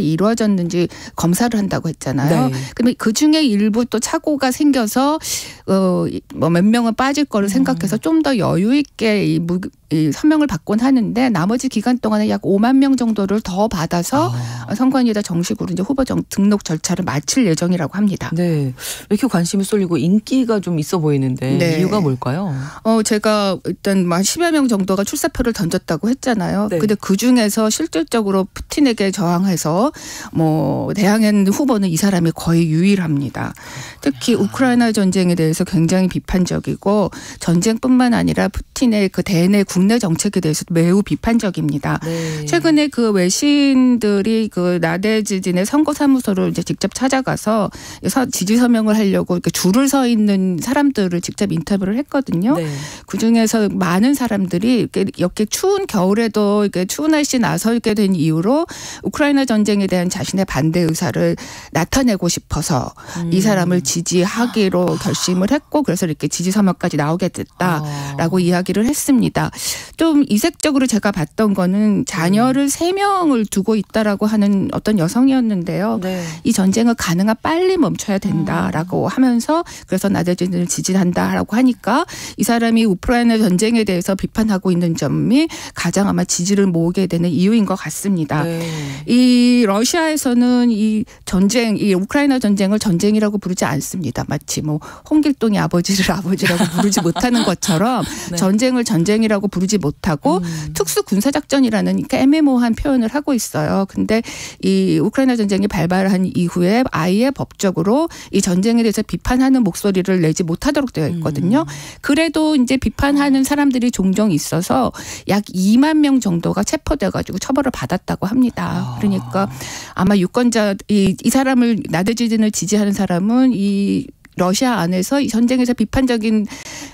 있었는지 검사를 한다고 했잖아요. 네. 근데 그 중에 일부 또 착오가 생겨서 어뭐몇 명은 빠질 거를 생각해서 좀 더 여유 있게 이, 무, 이 서명을 받곤 하는데 나머지 기간 동안에 약 5만 명 정도를 더 받아서 아. 선관위에다 정식으로 이제 후보 정, 등록 절차를 마칠 예정이라고 합니다. 네. 왜 이렇게 관심이 쏠리고 인기가 좀 있어 보이는데 네. 이유가 뭘까요? 어, 제가 일단 막 10여 명 정도가 출사표를 던졌다고 했잖아요. 네. 근데 그 중에서 실질적으로 푸틴에게 저항해서 뭐 대항한 후보는 이 사람이 거의 유일합니다. 특히 우크라이나 전쟁에 대해서 굉장히 비판적이고 전쟁뿐만 아니라 푸틴의 그 대내 국내 정책에 대해서도 매우 비판적입니다. 네. 최근에 그 외신들이 그 나데지진의 선거 사무소를 이제 직접 찾아가서 서- 지지 서명을 하려고 이렇게 줄을 서 있는 사람들을 직접 인터뷰를 했거든요. 네. 그 중에서 많은 사람들이 이렇게 이렇게 추운 겨울에도 이렇게 추운 날씨 에 나설게 된 이유로 우크라이나 전쟁에 대한 자신의 반대 의사를 나타내고 싶어서 이 음. 사람을 지지하기로 결심을 했고 그래서 이렇게 지지 서명까지 나오게 됐다라고 아. 이야기를 했습니다. 좀 이색적으로 제가 봤던 거는 자녀를 세 명을 두고 있다라고 하는 어떤 여성이었는데요. 네. 이 전쟁을 가능한 빨리 멈춰야 된다라고 하면서 그래서 나데진을 지지한다라고 하니까 이 사람이 우크라이나 전쟁에 대해서 비판하고 있는 점이 가장 아마 지지를 모으게 되는 이유인 것 같습니다. 네. 이 러시아에서는 이 전쟁, 이 우크라이나 전쟁을 전쟁이라고 부르지 않습니다. 마치 뭐 홍길동이 아버지를 아버지라고 부르지 못하는 것처럼 네. 전쟁을 전쟁이라고 부르 지 못하고 음. 특수 군사 작전이라는 이렇게 애매모호한 표현을 하고 있어요. 근데 이 우크라이나 전쟁이 발발한 이후에 아예 법적으로 이 전쟁에 대해서 비판하는 목소리를 내지 못하도록 되어 있거든요. 그래도 이제 비판하는 사람들이 종종 있어서 약 2만 명 정도가 체포돼 가지고 처벌을 받았다고 합니다. 그러니까 아마 유권자 이, 이 사람을 나데지진을 지지하는 사람은 이 러시아 안에서 이 전쟁에서 비판적인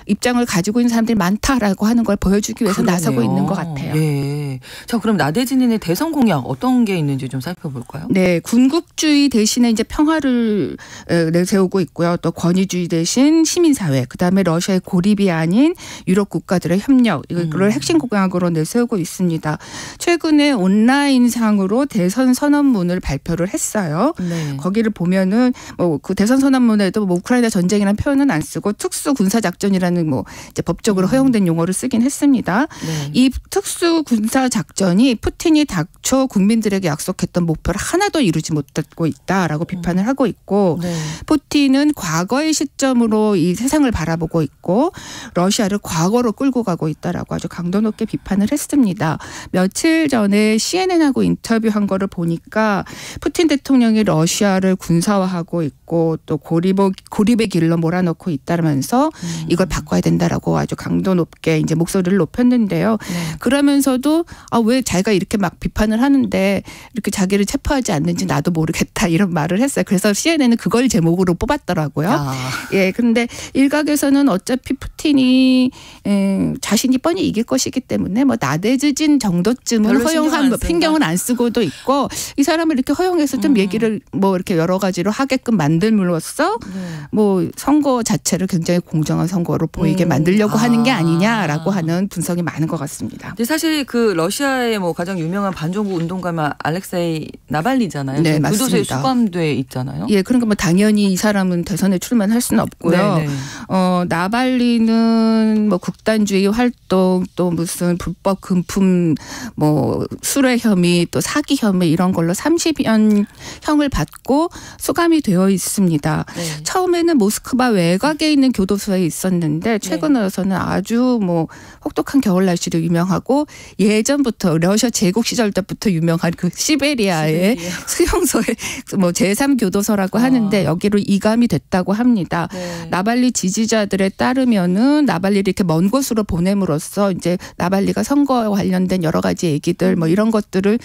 입장을 가지고 있는 사람들이 많다라고 하는 걸 보여주기 위해서 나서고 그러네요. 있는 것 같아요. 예. 자, 그럼 나대진인의 대선 공약 어떤 게 있는지 좀 살펴볼까요? 네, 군국주의 대신에 이제 평화를 에, 내세우고 있고요. 또 권위주의 대신 시민사회, 그 다음에 러시아의 고립이 아닌 유럽 국가들의 협력 이걸 음. 핵심 공약으로 내세우고 있습니다. 최근에 온라인상으로 대선 선언문을 발표를 했어요. 네. 거기를 보면은 뭐 그 대선 선언문에도 뭐 우크라이나 전쟁이라는 표현은 안 쓰고 특수 군사 작전이라는 뭐 이제 법적으로 허용된 용어를 쓰긴 했습니다. 네. 이 특수 군사 작전이 푸틴이 당초 국민들에게 약속했던 목표를 하나도 이루지 못하고 있다라고 비판을 하고 있고 네. 푸틴은 과거의 시점으로 이 세상을 바라보고 있고 러시아를 과거로 끌고 가고 있다라고 아주 강도 높게 비판을 했습니다. 며칠 전에 CNN하고 인터뷰한 거를 보니까 푸틴 대통령이 러시아를 군사화하고 있고 또 고립 고립의 길로 몰아넣고 있다면서 이걸 바꿔야 된다라고 아주 강도 높게 이제 목소리를 높였는데요. 네. 그러면서도 아 왜 자기가 이렇게 막 비판을 하는데 이렇게 자기를 체포하지 않는지 나도 모르겠다 이런 말을 했어요. 그래서 CNN은 그걸 제목으로 뽑았더라고요. 아, 예, 근데 일각에서는 어차피 푸틴이 에, 자신이 뻔히 이길 것이기 때문에 뭐 나대지진 정도쯤은 허용한 안 뭐. 편경은 안 쓰고도 있고 이 사람을 이렇게 허용해서 좀 음. 얘기를 뭐 이렇게 여러 가지로 하게끔 만 들므로써 네. 뭐 선거 자체를 굉장히 공정한 선거로 보이게 음. 만들려고 하는 게 아. 아니냐라고 하는 분석이 많은 것 같습니다. 근데 사실 그 러시아의 뭐 가장 유명한 반정부 운동가만 알렉세이 나발리잖아요. 네, 맞습니다. 수감돼 있잖아요. 예, 그러니까 뭐 당연히 이 사람은 대선에 출마할 수는 없고요. 네, 네. 어, 나발리는 뭐 극단주의 활동 또 무슨 불법 금품 뭐 수뢰 혐의 또 사기 혐의 이런 걸로 30년 형을 받고 수감이 되어 있 습니다. 네. 처음에는 모스크바 외곽에 있는 교도소에 있었는데 최근 와서는 아주 뭐 혹독한 겨울 날씨로 유명하고 예전부터 러시아 제국 시절 때부터 유명한 그 시베리아의 시베리아. 수용소의 뭐 제3 교도소라고 아. 하는데 여기로 이감이 됐다고 합니다. 네. 나발리 지지자들에 따르면은 나발리를 이렇게 먼 곳으로 보냄으로써 이제 나발리가 선거와 관련된 여러 가지 얘기들 뭐 이런 것들을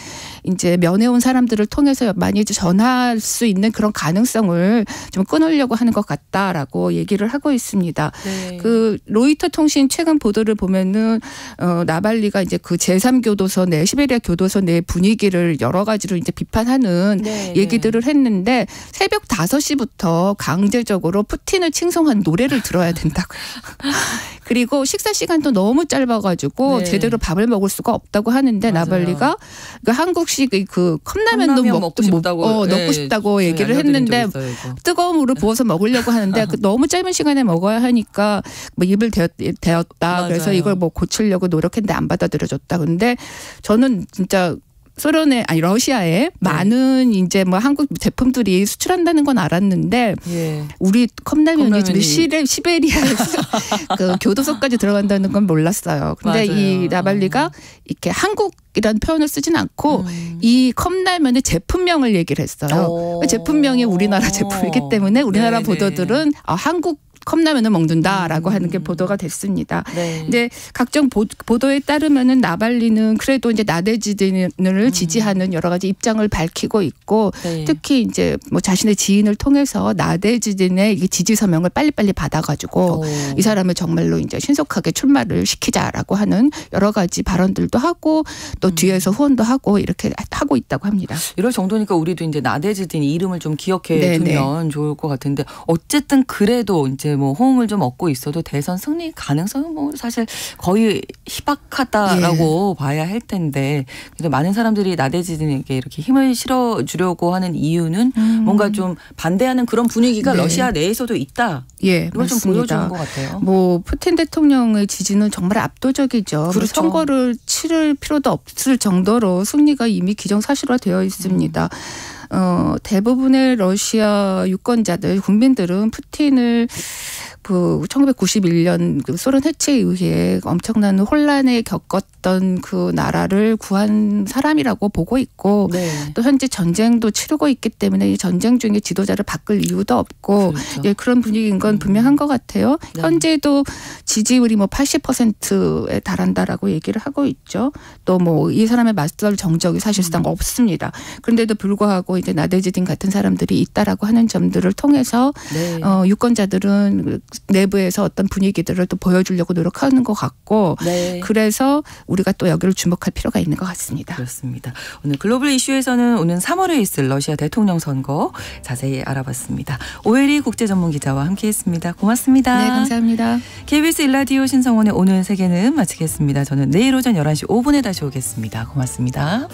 이제 면회온 사람들을 통해서 많이 전할 수 있는 그런 가능성을 좀 끊으려고 하는 것 같다라고 얘기를 하고 있습니다. 네. 그 로이터 통신 최근 보도를 보면은 어 나발리가 이제 그 제3 교도소 내 시베리아 교도소 내 분위기를 여러 가지로 이제 비판하는 네, 얘기들을 했는데 새벽 5시부터 강제적으로 푸틴을 칭송한 노래를 들어야 된다고요. 그리고 식사 시간도 너무 짧아가지고 네. 제대로 밥을 먹을 수가 없다고 하는데 맞아요. 나발리가 그 한국식 그 컵라면도 컵라면 먹, 먹고 못- 싶다고 어, 네, 넣고 싶다고 얘기를 했는데. 뜨거운 물을 부어서 먹으려고 하는데 그 너무 짧은 시간에 먹어야 하니까 뭐 입을 대었, 대었다. 그래서 맞아요. 이걸 뭐 고치려고 노력했는데 안 받아들여줬다. 근데 저는 진짜 소련에 아니 러시아에 네. 많은 이제 뭐 한국 제품들이 수출한다는 건 알았는데 예. 우리 컵라면이 지금 시레, 시베리아에서 그 교도소까지 들어간다는 건 몰랐어요. 근데 맞아요. 이 나발리가 이렇게 한국이라는 표현을 쓰진 않고 음. 이 컵라면의 제품명을 얘기를 했어요. 오. 그 제품명이 우리나라 제품이기 때문에 우리나라 네네. 보도들은 아, 한국 컵라면을 먹는다라고 하는 게 음. 보도가 됐습니다. 네. 근데 각종 보, 보도에 따르면은 나발리는 그래도 이제 나데지딘을 지지하는 여러 가지 입장을 밝히고 있고 음. 네. 특히 이제 뭐 자신의 지인을 통해서 나데지딘의 이 지지 서명을 빨리빨리 받아가지고 오. 이 사람을 정말로 이제 신속하게 출마를 시키자라고 하는 여러 가지 발언들도 하고 또 음. 뒤에서 후원도 하고 이렇게 하고 있다고 합니다. 이럴 정도니까 우리도 이제 나데즈딘 이름을 좀 기억해 네, 두면 좋을 것 같은데 어쨌든 그래도 이제 뭐 호응을 좀 얻고 있어도 대선 승리 가능성은 뭐 사실 거의 희박하다라고 예. 봐야 할 텐데 그래도 많은 사람들이 나데즈딘에게 이렇게 힘을 실어 주려고 하는 이유는 뭔가 좀 반대하는 그런 분위기가 음. 네. 러시아 내에서도 있다. 예, 이걸 좀 맞습니다. 보여주는 것 같아요. 뭐 푸틴 대통령의 지지는 정말 압도적이죠. 뭐 그렇죠. 선거를 치를 필요도 없을 정도로 승리가 이미 기정사실화되어 있습니다. 어, 대부분의 러시아 유권자들 국민들은 푸틴을 그 1991년 그 소련 해체에 의해 엄청난 혼란에 겪었던 그 나라를 구한 사람이라고 보고 있고 네. 또 현재 전쟁도 치르고 있기 때문에 이 전쟁 중에 지도자를 바꿀 이유도 없고 그렇죠. 예, 그런 분위기인 건 분명한 것 같아요. 네. 현재도 지지율이 뭐 80%에 달한다라고 얘기를 하고 있죠. 또 뭐 이 사람의 맞설 정적이 사실상 음. 없습니다. 그런데도 불구하고 이제 나데지딘 같은 사람들이 있다라고 하는 점들을 통해서 네. 어, 유권자들은 그 내부에서 어떤 분위기들을 또 보여주려고 노력하는 것 같고 네. 그래서 우리가 또 여기를 주목할 필요가 있는 것 같습니다. 그렇습니다. 오늘 글로벌 이슈에서는 오는 3월에 있을 러시아 대통령 선거 자세히 알아봤습니다. 오혜리 국제 전문 기자와 함께했습니다. 고맙습니다. 네, 감사합니다. KBS 일라디오 신성원의 오늘 세계는 마치겠습니다. 저는 내일 오전 11시 5분에 다시 오겠습니다. 고맙습니다.